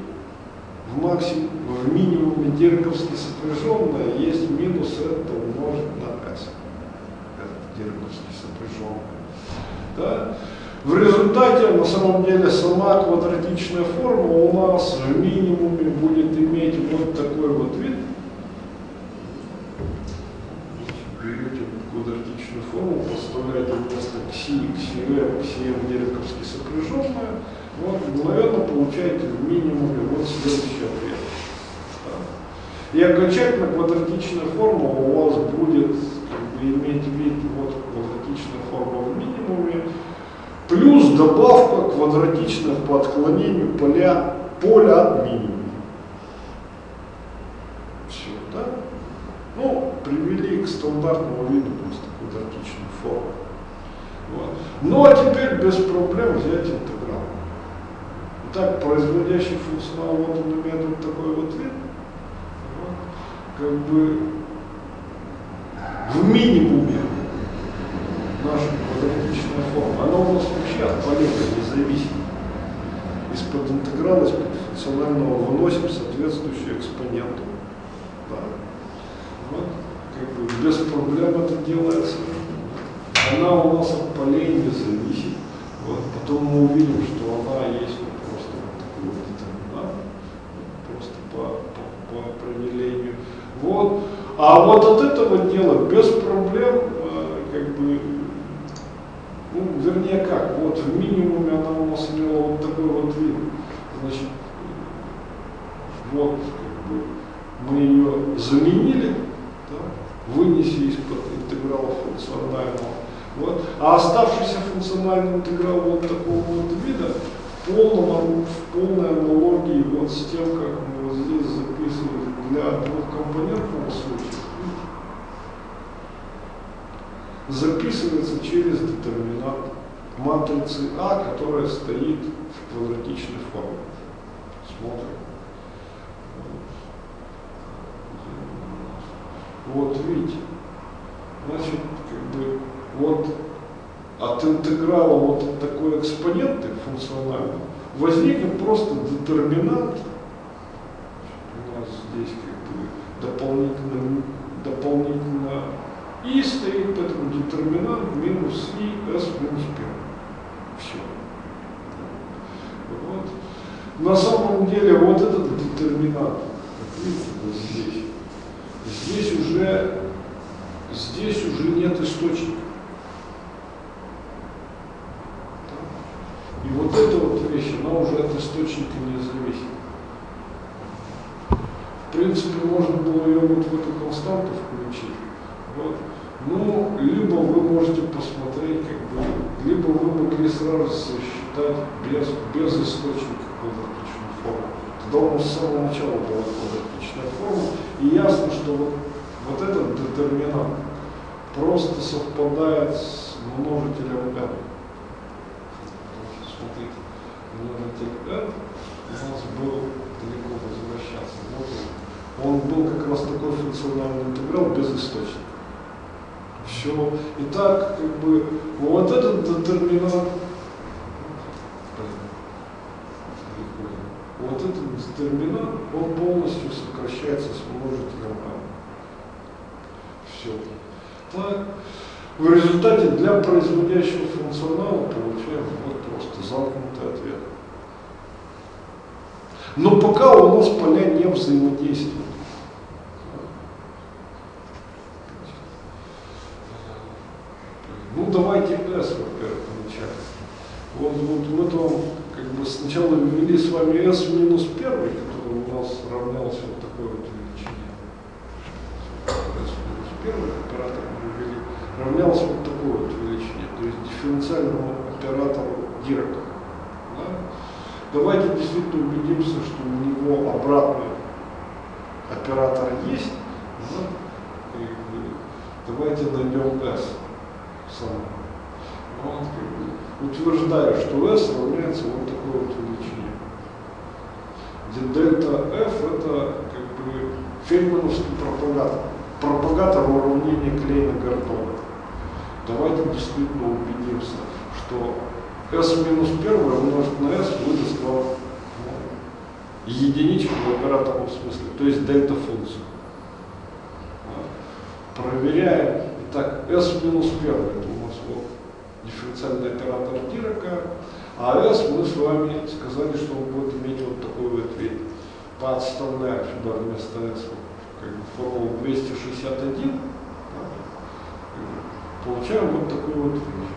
в максимум, в минимуме дирковски сопряженное есть минус это умножить на s. Это дирковски сопряженное. Да? В результате, на самом деле, сама квадратичная форма у нас в минимуме будет иметь вот такой вот вид. Берете квадратичную форму, подставляете вместо кси, кси, кси деревковски сопряженная, вот, мгновенно получаете в минимуме вот следующий ответ. И окончательно квадратичная форма у вас будет как бы, иметь вид вот квадратичная форма в минимуме, плюс добавка квадратичных по отклонению поля, поля от минимума. Все, да? Ну, стандартному виду просто квадратичную форму. Вот. Ну а теперь без проблем взять интеграл. Итак, производящий функционал, вот он имеет вот такой вот вид. Как бы в минимуме наша квадратичная форма, она у нас вообще от полета не зависит. Из-под интеграла, из-под функционального выносим соответствующую экспоненту. Да. Вот, как бы без проблем это делается. Она у нас от полей не зависит. Вот, потом мы увидим, что она есть ну, просто вот такой вот детерминант, просто по, по, по определению. Вот. А вот от этого дела без проблем, э, как бы, ну, вернее как, вот в минимуме она у нас имела вот такой вот вид. Значит, вот, как бы, мы ее заменили, вынеси из-под интеграла функционального. Вот. А оставшийся функциональный интеграл вот такого вот вида полном, в полной аналогии вот с тем, как мы вот здесь записывали для двухкомпонентного случая, записывается через детерминант матрицы А, которая стоит в квадратичной форме. Смотрим. Вот видите, значит, как бы вот от интеграла вот от такой экспоненты функциональной возникнет просто детерминант. У нас здесь как бы дополнительно, дополнительно и стоит поэтому детерминант минус и s минус 1. Все. Вот. На самом деле вот этот детерминант, как видите, здесь уже, здесь уже нет источника. И вот эта вот вещь, она уже от источника не зависит. В принципе, можно было ее вот в эту константу включить. Вот. Ну, либо вы можете посмотреть, как бы, либо вы могли сразу сосчитать без, без источника квадратичную форму. Тогда у нас с самого начала была квадратичная форма, и ясно, что вот, вот этот детерминант просто совпадает с множителем n. Смотрите, множитель n у нас был далеко возвращаться. Вот он. он был как раз такой функциональный интеграл без источника. Все. Итак, как бы вот этот детерминант, детерминант, он полностью сокращается с множителем n. Все. Так. В результате для производящего функционала получаем вот просто замкнутый ответ. Но пока у нас поля не взаимодействуют. Ну давайте S, во-первых, вначале. Вот, вот в этом как бы сначала ввели с вами S минус первый, который у нас равнялся вот такой вот величине. S минус первый оператор мы ввели, равнялся вот такой вот величине, то есть дифференциальному оператору Дирака. Да? Давайте действительно убедимся, что у него обратный оператор есть. Да? И, давайте найдем S сам. Вот, как бы, утверждаю, что S равняется вот такой вот величине. Где дельта F это как бы фельдмановский пропагатор. Пропагатор уравнения Клейна-Гордона. Давайте действительно убедимся, что S минус 1 умножить на S выдаст вам ну, единичку в операторном смысле, то есть дельта функцию. Проверяем. Итак, S минус 1 это дифференциальный оператор Дирака, а S мы с вами сказали, что он будет иметь вот такой вот вид. Подставляем сюда вместо S как бы формулу 261, да, получаем вот такую вот вещь.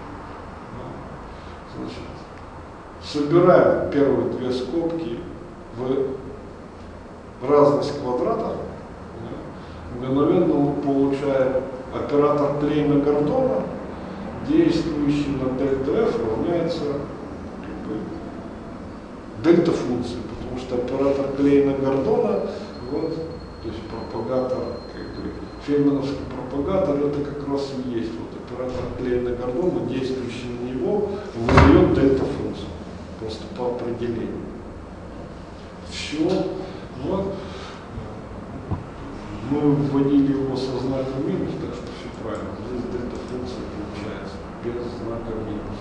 Значит, собираем первые две скобки в разность квадратов, да, мгновенно мы получаем оператор Клейна Действующий на дельта f равняется как бы, дельта функции, потому что оператор Клейна Гордона, вот, то есть пропагатор, как бы, феймановский пропагатор, это как раз и есть вот оператор Клейна Гордона, действующий на него, выдает дельта функцию, просто по определению. Все, вот мы вводили его со знаком минус, так что все правильно. Здесь дельта функция без знака минус.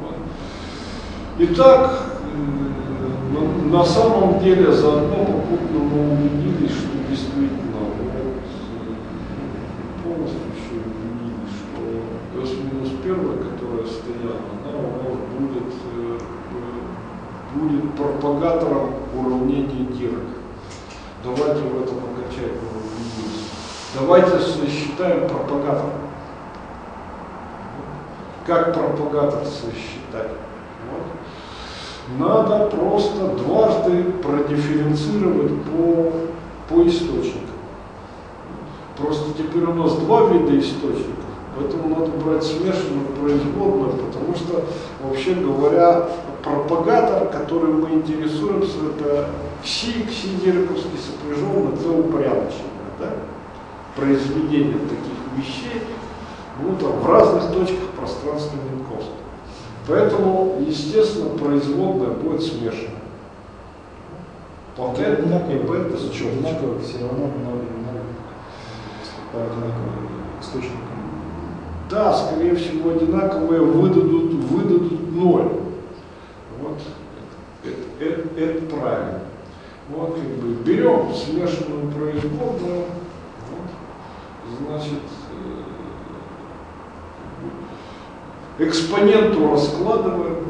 Вот. Итак, на, на самом деле заодно попутно мы убедились, что действительно вот, полностью еще убедились, что S минус первая, которая стояла, она у нас будет, будет пропагатором уравнения Дирака. Давайте в этом окончательно убедимся. Давайте сосчитаем пропагатор. Как пропагатор сосчитать? Вот. Надо просто дважды продифференцировать по, по источникам. Просто теперь у нас два вида источников, поэтому надо брать смешанную производную, потому что, вообще говоря, пропагатор, которым мы интересуемся, это КСИ, КСИ-Дерековский сопряженный, это упорядоченное, да? произведение таких вещей ну, там, в разных точках пространства Минковского. Поэтому, естественно, производная будет смешана. Это и бета с чем? Одинаково все равно много, много одинаковым источникам. Да, скорее всего, одинаковые выдадут, выдадут ноль. Вот. Это, это- это правильно. Вот как бы берем смешанную производную, вот, значит, э, экспоненту раскладываем.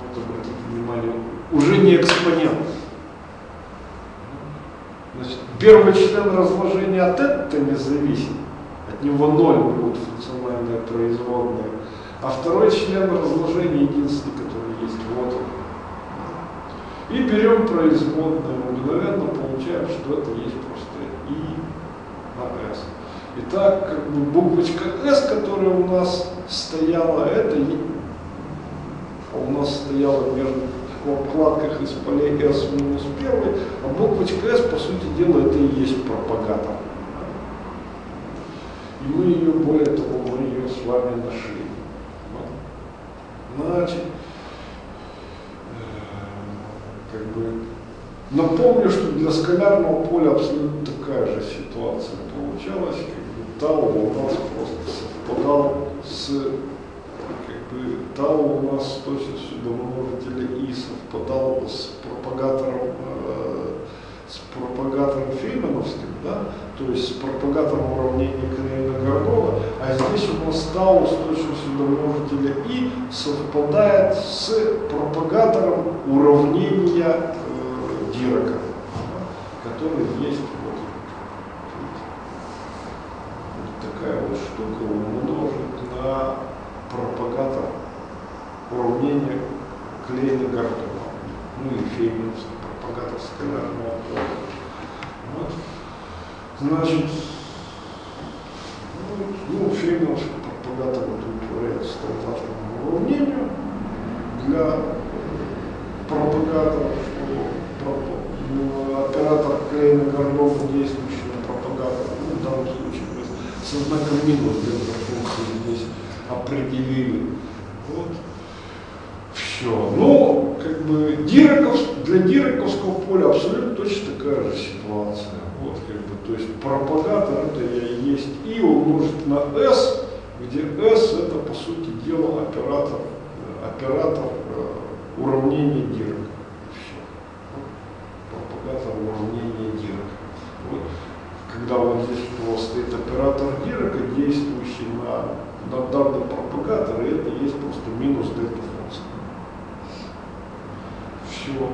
Вот обратите внимание, уже не экспонент. Значит, первый член разложения от этого не зависит. От него ноль будет функциональная производная. А второй член разложения единственный, который есть. Вот он. И берем производную, мгновенно получаем, что это есть просто и на s. Итак, как бы буквочка s, которая у нас стояла, это у нас стояла между в вкладках из полей s минус 1, а буквочка s, по сути дела, это и есть пропагатор. И мы ее, более того, мы ее с вами нашли. Значит, э, как бы напомню, что для скалярного поля абсолютно такая же ситуация получалась, как бы тау у нас просто совпадал с как бы тау у нас точностью до множителя и совпадал с пропагатором э, с пропагатором Феймановским, да, то есть с пропагатором уравнения Крейна Гордова, а здесь у нас тау с точностью до множителя и совпадает с пропагатором уравнения Дирака, да, который есть вот, вот такая вот штука умножить на пропагатор уравнения Клейна Гордова, ну и Феймановский пропагатор скалярного. Вот. Значит, ну, ну Феймановский пропагатор удовлетворяет стандартному уравнению для пропагатора, что пропа- ну, оператор Клейна Гордова действующий на пропагатор, ну, в данном случае мы со знаком минус функции здесь определили. Вот. Все. Ну, как бы Дираков, для Дираковского поля абсолютно точно такая же ситуация. Вот, как бы, то есть пропагатор это и есть и умножить на S, где S это по сути дела оператор, э, оператор э, уравнения Дирака. Все. Пропагатор уравнения Дирака. Вот. Когда вот здесь него стоит оператор Дирака, действующий на, на данный пропагатор, и это есть просто минус дельта функция. Все.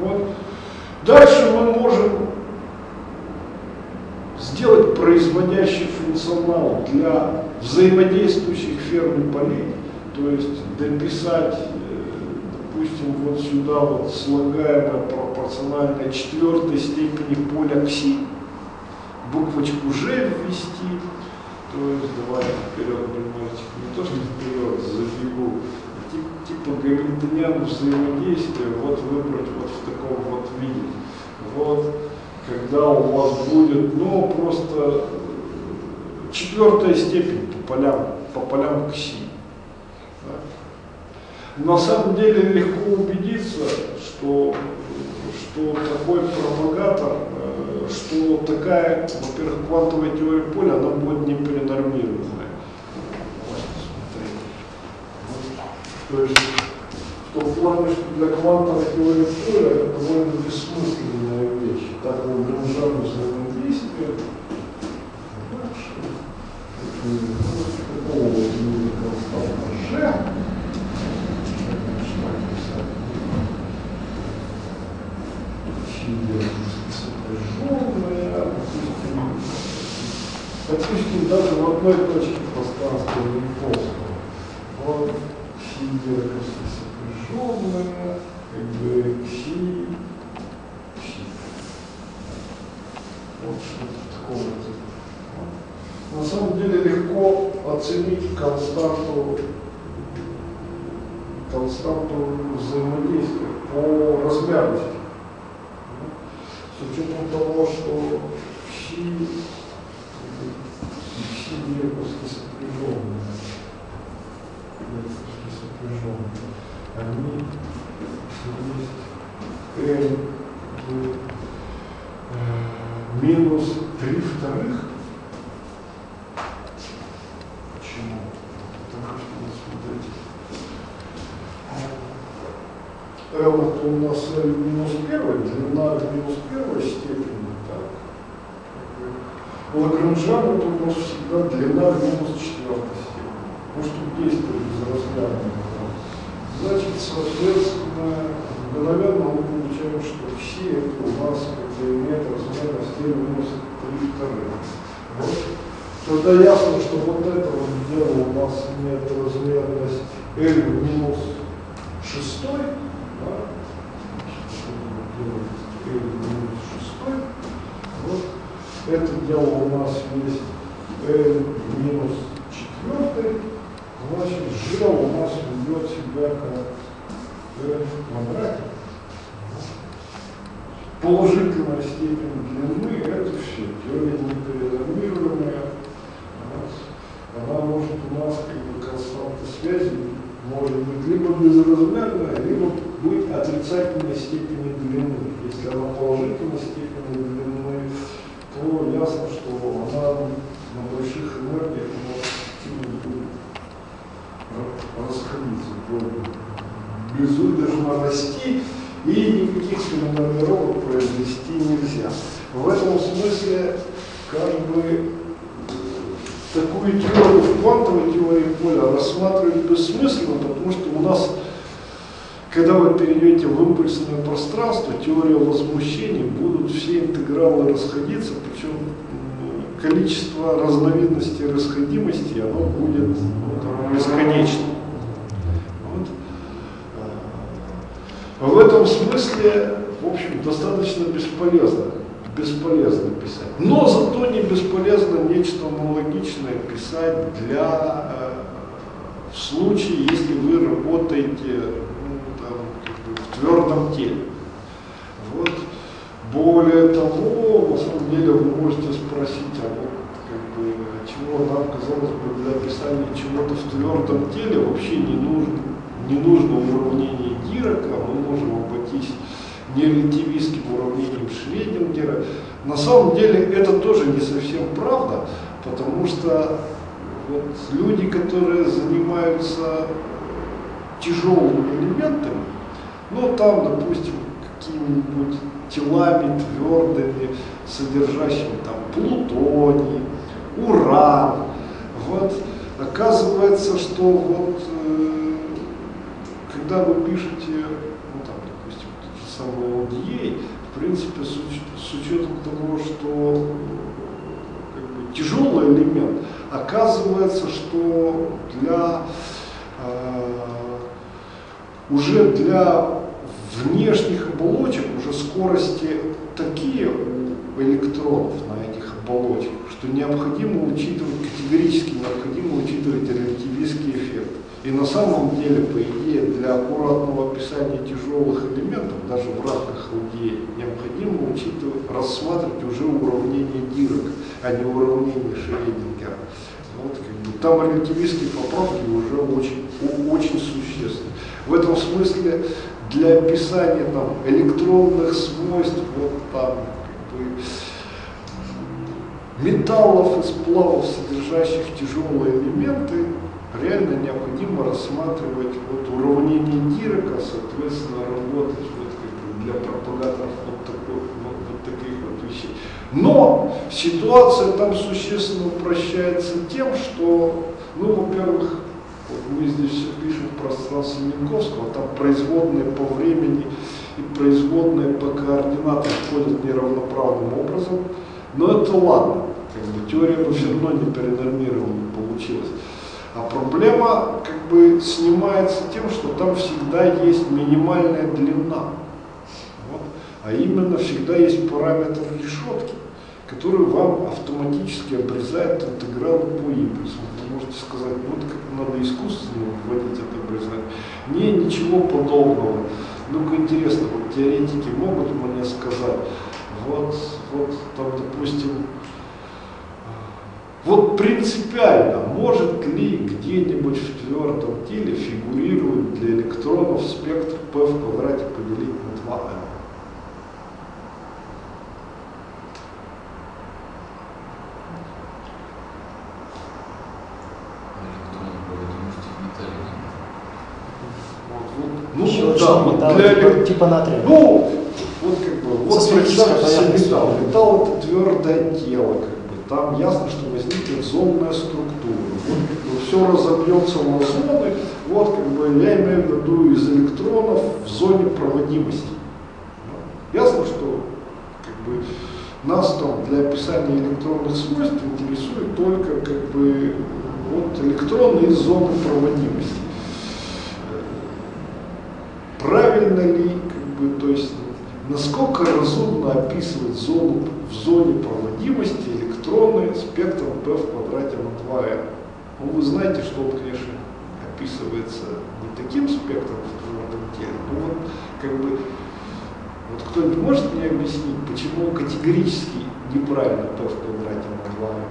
Вот. Дальше мы можем сделать производящий функционал для взаимодействующих ферм полей, то есть дописать, допустим, вот сюда вот слагаемое пропорциональное четвертой степени поля кси, буквочку Ж ввести, то есть давай вперед немножечко, не то что вперед, забегу, тип- типа гамильтониан взаимодействия, вот выбрать вот в таком вот виде. Вот, когда у вас будет, ну, просто четвертая степень по полям, по полям КСИ. На самом деле легко убедиться, что, что такой пропагатор, э, что такая, во-первых, квантовая теория поля, она будет не перенормированная. То есть, в том плане, что для квантовой теории поля это довольно бессмысленная вещь. Так мы выражаем взаимодействие. Какого уровня константа G? сопряженная, допустим, одной точке пространства Ленковского. Вот Си Герковски сопряженная, как бы Си, Си. Вот что-то такого типа. На самом деле легко оценить константу, константу взаимодействия по размерности. С учетом того, что щи, щи герковски сопряженные, герковски сопряженные, они есть L э, минус 3 вторых. Почему? Потому что, вот смотрите, L это у нас L минус первая, длина в минус первой степени, так. Лагранжан это у нас всегда длина минус четвертой степени. Потому что действует безразмерно. Значит, соответственно, мгновенно мы получаем, что все это у нас как бы имеют размерность L минус 3 вторых. Вот. Тогда ясно, что вот это вот дело у нас имеет размерность L минус шестой, да? L минус шестой. Вот. Это дело у нас есть L минус четвертый. Значит, G у нас ведет себя как L в квадрате. Положительная степень длины – это все. Теория неперенормируемая. Она может у нас как бы константа связи может быть либо безразмерная, либо быть отрицательной степени длины. Если она положительной степени длины, то ясно, что она на больших энергиях может активно будет расходиться, то безудержно расти, и никаких феноменировок произвести нельзя. В этом смысле, как бы, такую теорию в квантовой теории поля рассматривать бессмысленно, потому что у нас, когда вы перейдете в импульсное пространство, теория возмущений, будут все интегралы расходиться, причем количество разновидностей расходимости, оно будет ну, там, бесконечно. Вот. А В этом смысле, в общем, достаточно бесполезно, бесполезно писать. Но зато не бесполезно нечто аналогичное писать для э, в случае, если вы работаете ну, там, как бы в твердом теле. Более того, на самом деле вы можете спросить, а вот как бы, чего нам, казалось бы, для описания чего-то в твердом теле вообще не нужно, не нужно уравнение Дирака, мы можем обойтись нерелятивистским уравнением Шредингера. На самом деле это тоже не совсем правда, потому что вот люди, которые занимаются тяжелыми элементами, ну там, допустим, какими-нибудь телами твердыми, содержащими там плутоний, уран. Вот оказывается, что вот э, когда вы пишете, ну там, допустим, тот же самый ODA, в принципе, с, с учетом того, что как бы, тяжелый элемент, оказывается, что для э, уже для внешних оболочек уже скорости такие у электронов на этих оболочках, что необходимо учитывать, категорически необходимо учитывать релятивистский эффект. И на самом деле, по идее, для аккуратного описания тяжелых элементов, даже в рамках идеи, необходимо учитывать, рассматривать уже уравнение Дирака, а не уравнение Шрёдингера. Вот, как бы, там релятивистские поправки уже очень, очень существенны. В этом смысле для описания там, электронных свойств, вот там, как бы, металлов и сплавов, содержащих тяжелые элементы, реально необходимо рассматривать вот уравнение Дирака, соответственно, работать вот, как бы, для пропагаторов вот, такой, вот, вот таких вот вещей. Но ситуация там существенно упрощается тем, что, ну, во-первых, мы здесь все пишем в пространстве Минковского, там производные по времени и производные по координатам входят неравноправным образом. Но это ладно. Как бы теория бы все равно не перенормирована получилась. А проблема как бы снимается тем, что там всегда есть минимальная длина. Вот. А именно всегда есть параметр решетки, который вам автоматически обрезает интеграл по импульсу. Можете сказать, вот как надо искусственно вводить это обрезание. Не, ничего подобного. Ну-ка интересно, вот теоретики могут мне сказать, вот, вот там, допустим, вот принципиально, может ли где-нибудь в твердом теле фигурировать для электронов спектр P в квадрате поделить на 2m? Электронный проводимости металлики. Вот, вот. Ну, Щелочной да, для типа, типа натрия. Ну, вот как бы, вот представьте себе металл. Металл это твердое тело, как бы. Там ясно, что возникнет зонная структура. Вот как бы все разобьется на зоны. Вот как бы я имею в виду из электронов в зоне проводимости. Ясно, что как бы нас там для описания электронных свойств интересует только как бы вот электроны из зоны проводимости правильно ли, как бы, то есть насколько разумно описывать зону в зоне проводимости электроны спектром P в квадрате на 2r. Ну, вы знаете, что он, конечно, описывается не таким спектром в твердом теле, но вот как бы вот кто-нибудь может мне объяснить, почему категорически неправильно P в квадрате на 2r?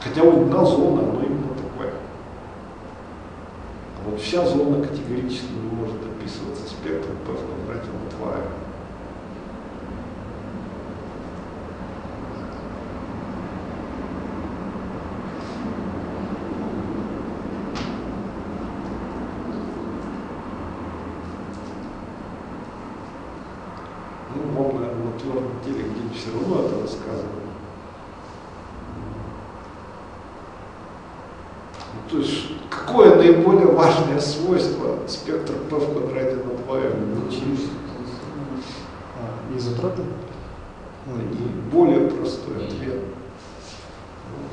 Хотя вот дна зона, оно именно вот вся зона категорически не может описываться спектром P в 2 Ну, вам, наверное, на твердом теле где-нибудь все равно это рассказывали. Ну, то есть, какое наиболее важное свойство спектра P в квадрате на 2m? А, изотропия? Ну, И более простой ответ.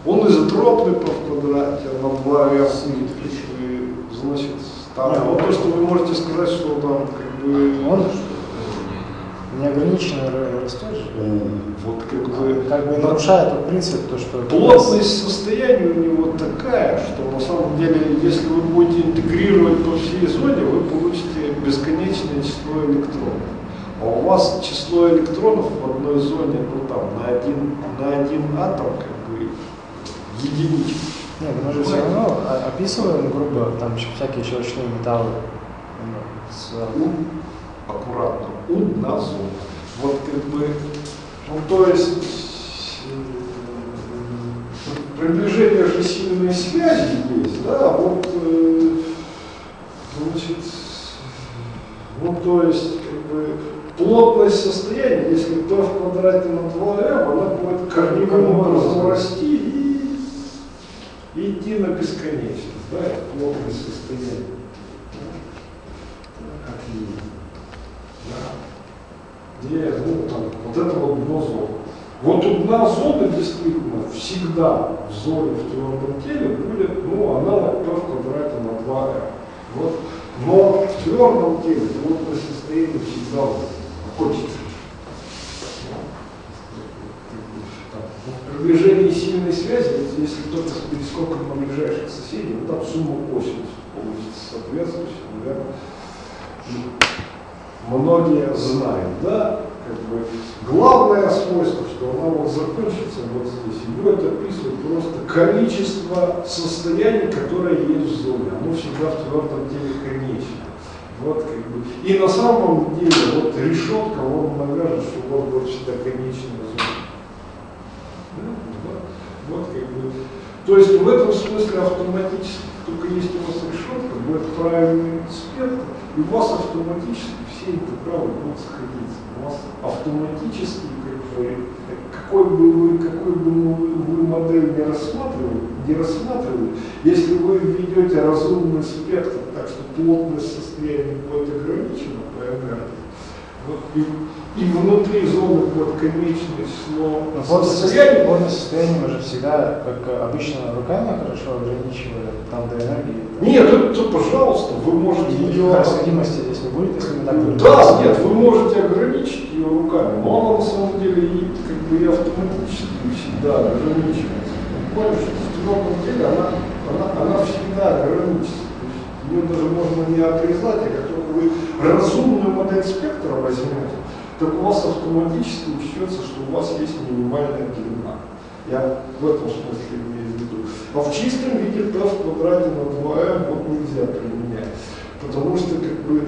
Он изотропный в квадрате на 2m. И, значит, там, Да. вот то, что вы можете сказать, что там как бы... Он неограниченно ра- растет же. Вот как бы... Как бы нарушает тот принцип, то, что... Плотность состояния у него такая, что на самом деле, если вы будете интегрировать по всей зоне, вы получите бесконечное число электронов. А у вас число электронов в одной зоне, ну там, на один, на один атом, как бы, единичка. Нет, мы же все равно описываем, грубо, там всякие щелочные металлы. ну, с- аккуратно, у зоны. Вот как бы, ну то есть, э, приближение же сильной связи есть, да, вот, э, значит, ну то есть, как бы, плотность состояния, если p в квадрате на 2m, она будет корневым образом расти и идти на бесконечность, да, это плотность состояния. Как видно. Да. Где, ну, там, вот это вот дно зоны. Вот у дна зоны действительно всегда в зоне в твердом теле будет, ну, аналог P в квадрате на 2r. Вот. Но в твердом теле плотность состояния всегда хочется. В приближении сильной связи, вот если только с перескоком на ближайших соседей, ну там сумма косинус получится соответствующая, наверное, многие знают, да, как бы главное свойство, что она вот закончится вот здесь, и будет описывать просто количество состояний, которые есть в зоне. Оно всегда в твердом теле конечно. Вот как бы. И на самом деле вот решетка, он навяжет, что вот будет всегда конечная зона. Да, вот, вот как бы. То есть в этом смысле автоматически, только если у вас решетка, будет правильный спектр, и у вас автоматически все интегралы будут сходиться. У вас автоматически, как бы, какой бы вы, какой бы вы, модель не рассматривали, не рассматривали, если вы введете разумный спектр, так что плотность состояния будет ограничена по энергии, вот, и внутри зоны под конечной снова Но состояние, водное состояние мы же всегда, как обычно, руками хорошо ограничивали, там до энергии. Нет, это, пожалуйста, вы можете ее... Расходимости здесь не будет, если мы так будем Да, нет, вы можете ограничить ее руками, но она на самом деле и как бы и автоматически всегда ограничивается. Буквально что в четвертом деле она, она, она всегда ограничится. Есть ее даже можно не отрезать, а как только вы разумную модель спектра возьмете, так у вас автоматически учтется, что у вас есть минимальная длина. Я в этом смысле имею в виду. А в чистом виде p в квадрате на 2m вот нельзя применять. Потому что как бы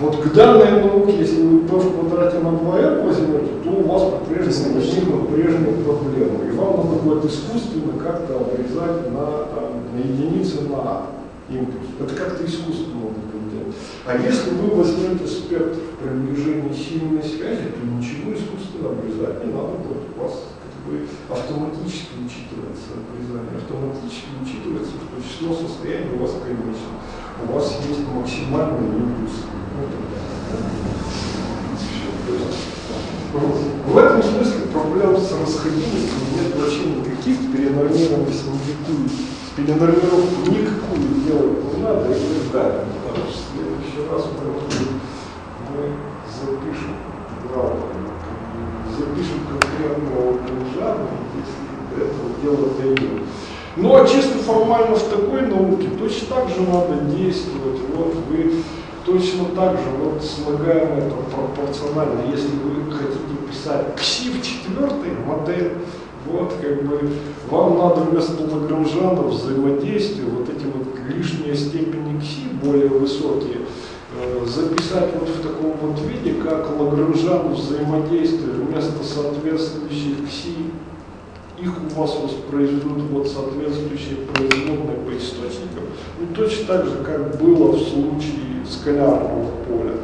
вот к данной науке, если вы p в квадрате на 2m возьмете, то у вас по-прежнему возникнут прежние проблемы. И вам надо будет искусственно как-то обрезать на, там, на единицы на импульс. Это как-то искусственно. А если вы возьмете спектр в приближении сильной связи, то ничего искусственно обрезать не надо будет. У вас как бы автоматически учитывается обрезание, автоматически учитывается, что число состояний у вас конечно. У вас есть максимальный импульс. В этом смысле проблем с расходимостью нет вообще никаких, перенормированность никакую, перенормировку никакую делать не надо и так далее. Потому что в следующий раз мы, запишем, да, запишем конкретного жанра, если до этого дела дойдет. Ну а чисто формально в такой науке точно так же надо действовать. Вот вы точно так же вот слагаем это пропорционально. Если вы хотите писать кси в четвертой модель, вот как бы вам надо вместо Лагранжана взаимодействия вот эти вот лишние степени кси, более высокие, записать вот в таком вот виде, как Лагранжан взаимодействие вместо соответствующих кси их у вас воспроизведут вот соответствующие производные по источникам, ну, точно так же, как было в случае скалярного поля.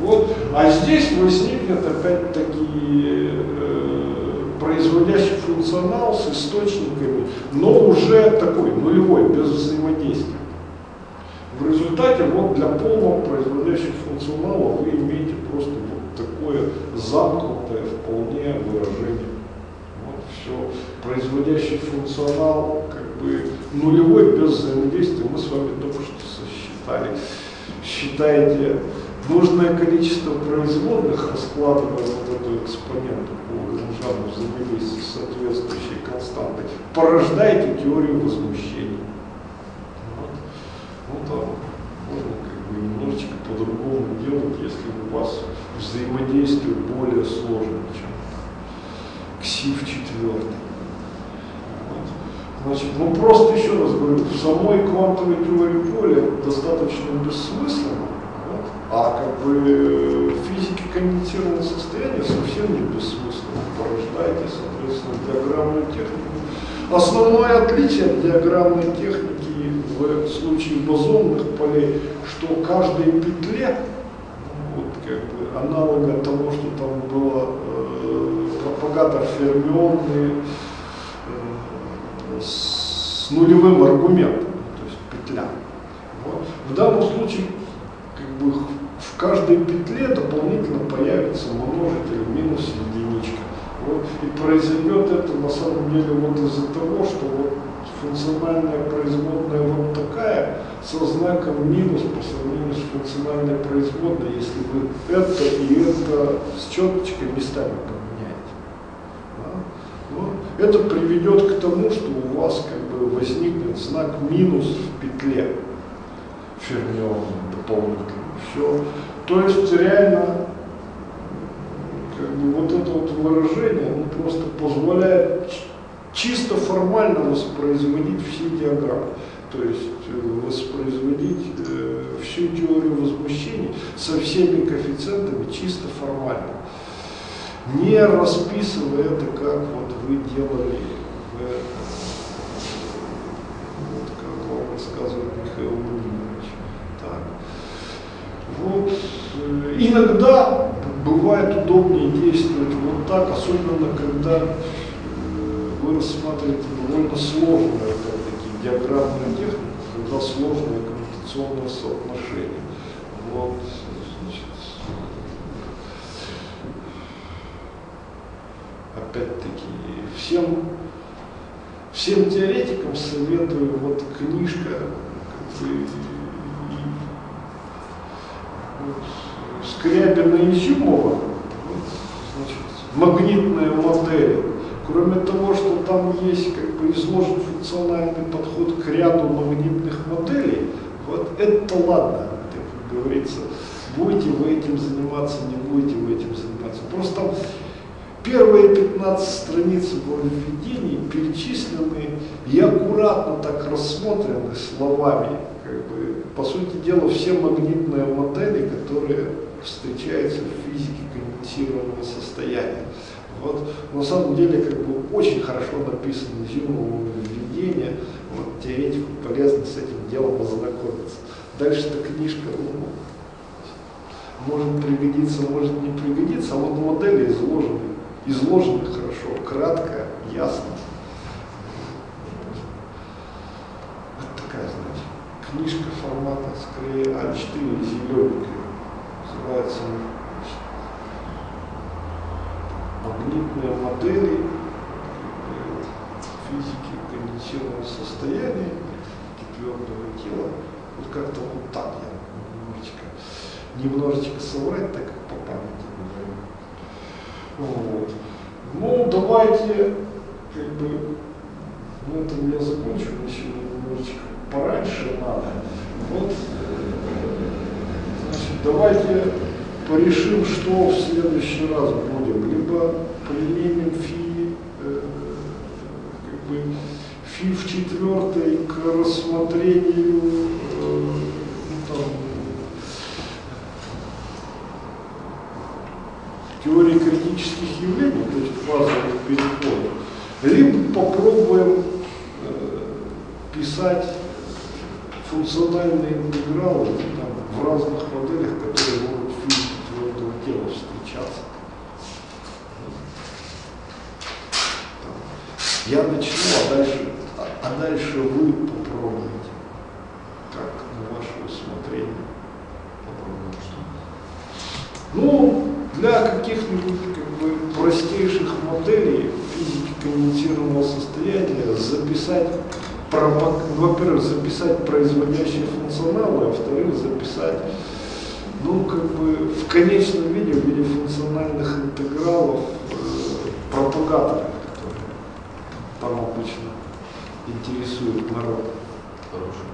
Вот. А здесь возникнет опять-таки э, производящий функционал с источниками, но уже такой нулевой, без взаимодействия. В результате вот для полного производящего функционала вы имеете просто вот такое замкнутое вполне выражение. Вот все. Производящий функционал как бы нулевой без взаимодействия мы с вами только что сосчитали. Считаете нужное количество производных, раскладывая вот эту экспоненту по Лагранжану взаимодействия с соответствующей константой, порождаете теорию возмущения. Вот. Ну там можно как бы немножечко по-другому делать, если у вас взаимодействие более сложное, чем кси в четвертой. Вот. Значит, ну просто еще раз говорю, в самой квантовой теории поля достаточно бессмысленно, вот, а как бы э, в физике конденсированного состояния совсем не бессмысленно. Порождаете, соответственно, диаграммную технику. Основное отличие от диаграммной техники в случае бозонных полей, что каждой петле, как бы аналога того, что там было э, пропагатор фермионный э, с нулевым аргументом, то есть петля. Вот. В данном случае как бы в каждой петле дополнительно появится множитель минус единичка. Вот. И произойдет это на самом деле вот из-за того, что вот функциональная производная вот такая со знаком минус по сравнению с функциональной производной, если вы это и это с четочкой местами поменяете. Да? Ну, это приведет к тому, что у вас как бы возникнет знак минус в петле фермионной дополнительно. Все. То есть реально как бы вот это вот выражение, оно просто позволяет чисто формально воспроизводить все диаграммы, то есть э, воспроизводить э, всю теорию возмущений со всеми коэффициентами чисто формально, не расписывая это, как вот вы делали в, вот как вам рассказывает Михаил Владимирович. Так. Вот. э, Иногда бывает удобнее действовать вот так, особенно когда вы рассматриваете довольно сложную опять-таки, диаграммную технику, когда сложное коммутационное соотношение. Вот, значит, опять-таки, всем, всем теоретикам советую вот книжка, как бы, вот, Скрябина Изюмова, вот, значит, магнитная модель Кроме того, что там есть как бы изложен функциональный подход к ряду магнитных моделей, вот это ладно, как говорится, будете вы этим заниматься, не будете вы этим заниматься. Просто первые 15 страниц его введений перечислены и аккуратно так рассмотрены словами, как бы, по сути дела, все магнитные модели, которые встречаются в физике конденсированного состояния. Вот, на самом деле, как бы очень хорошо написано Зимовое введение, вот, теоретику полезно с этим делом ознакомиться. Дальше эта книжка, ну, может пригодиться, может не пригодиться, а вот модели изложены, изложены хорошо, кратко, ясно. Вот такая, знаете, книжка формата скорее А4 зелененькая, называется значит, магнитные модели физики конденсированного состояния, твердого тела. Вот как-то вот так я немножечко, немножечко соврать, так как по памяти говорю. Вот. Ну, давайте, как бы, на этом я закончу, мне сегодня немножечко пораньше надо. Вот, значит, давайте порешим, что в следующий раз будем. Либо применим фи, э, как бы, фи в четвертой к рассмотрению э, ну, там, теории критических явлений, то есть фазовых переходов, либо попробуем э, писать функциональные интегралы там, в разных моделях, которые могут в физике твердого тела встречаться. Там. Я начну, а дальше, а, а дальше вы попробуете, как на ваше усмотрение. Попробуем что. Ну, для каких-нибудь как бы, простейших моделей физики конденсированного состояния записать, во-первых, записать производящие функционалы, а во-вторых, записать, ну, как бы в конечном виде, в виде функциональных интегралов, э, пропагаторы, которые там обычно интересуют народ. Хороший.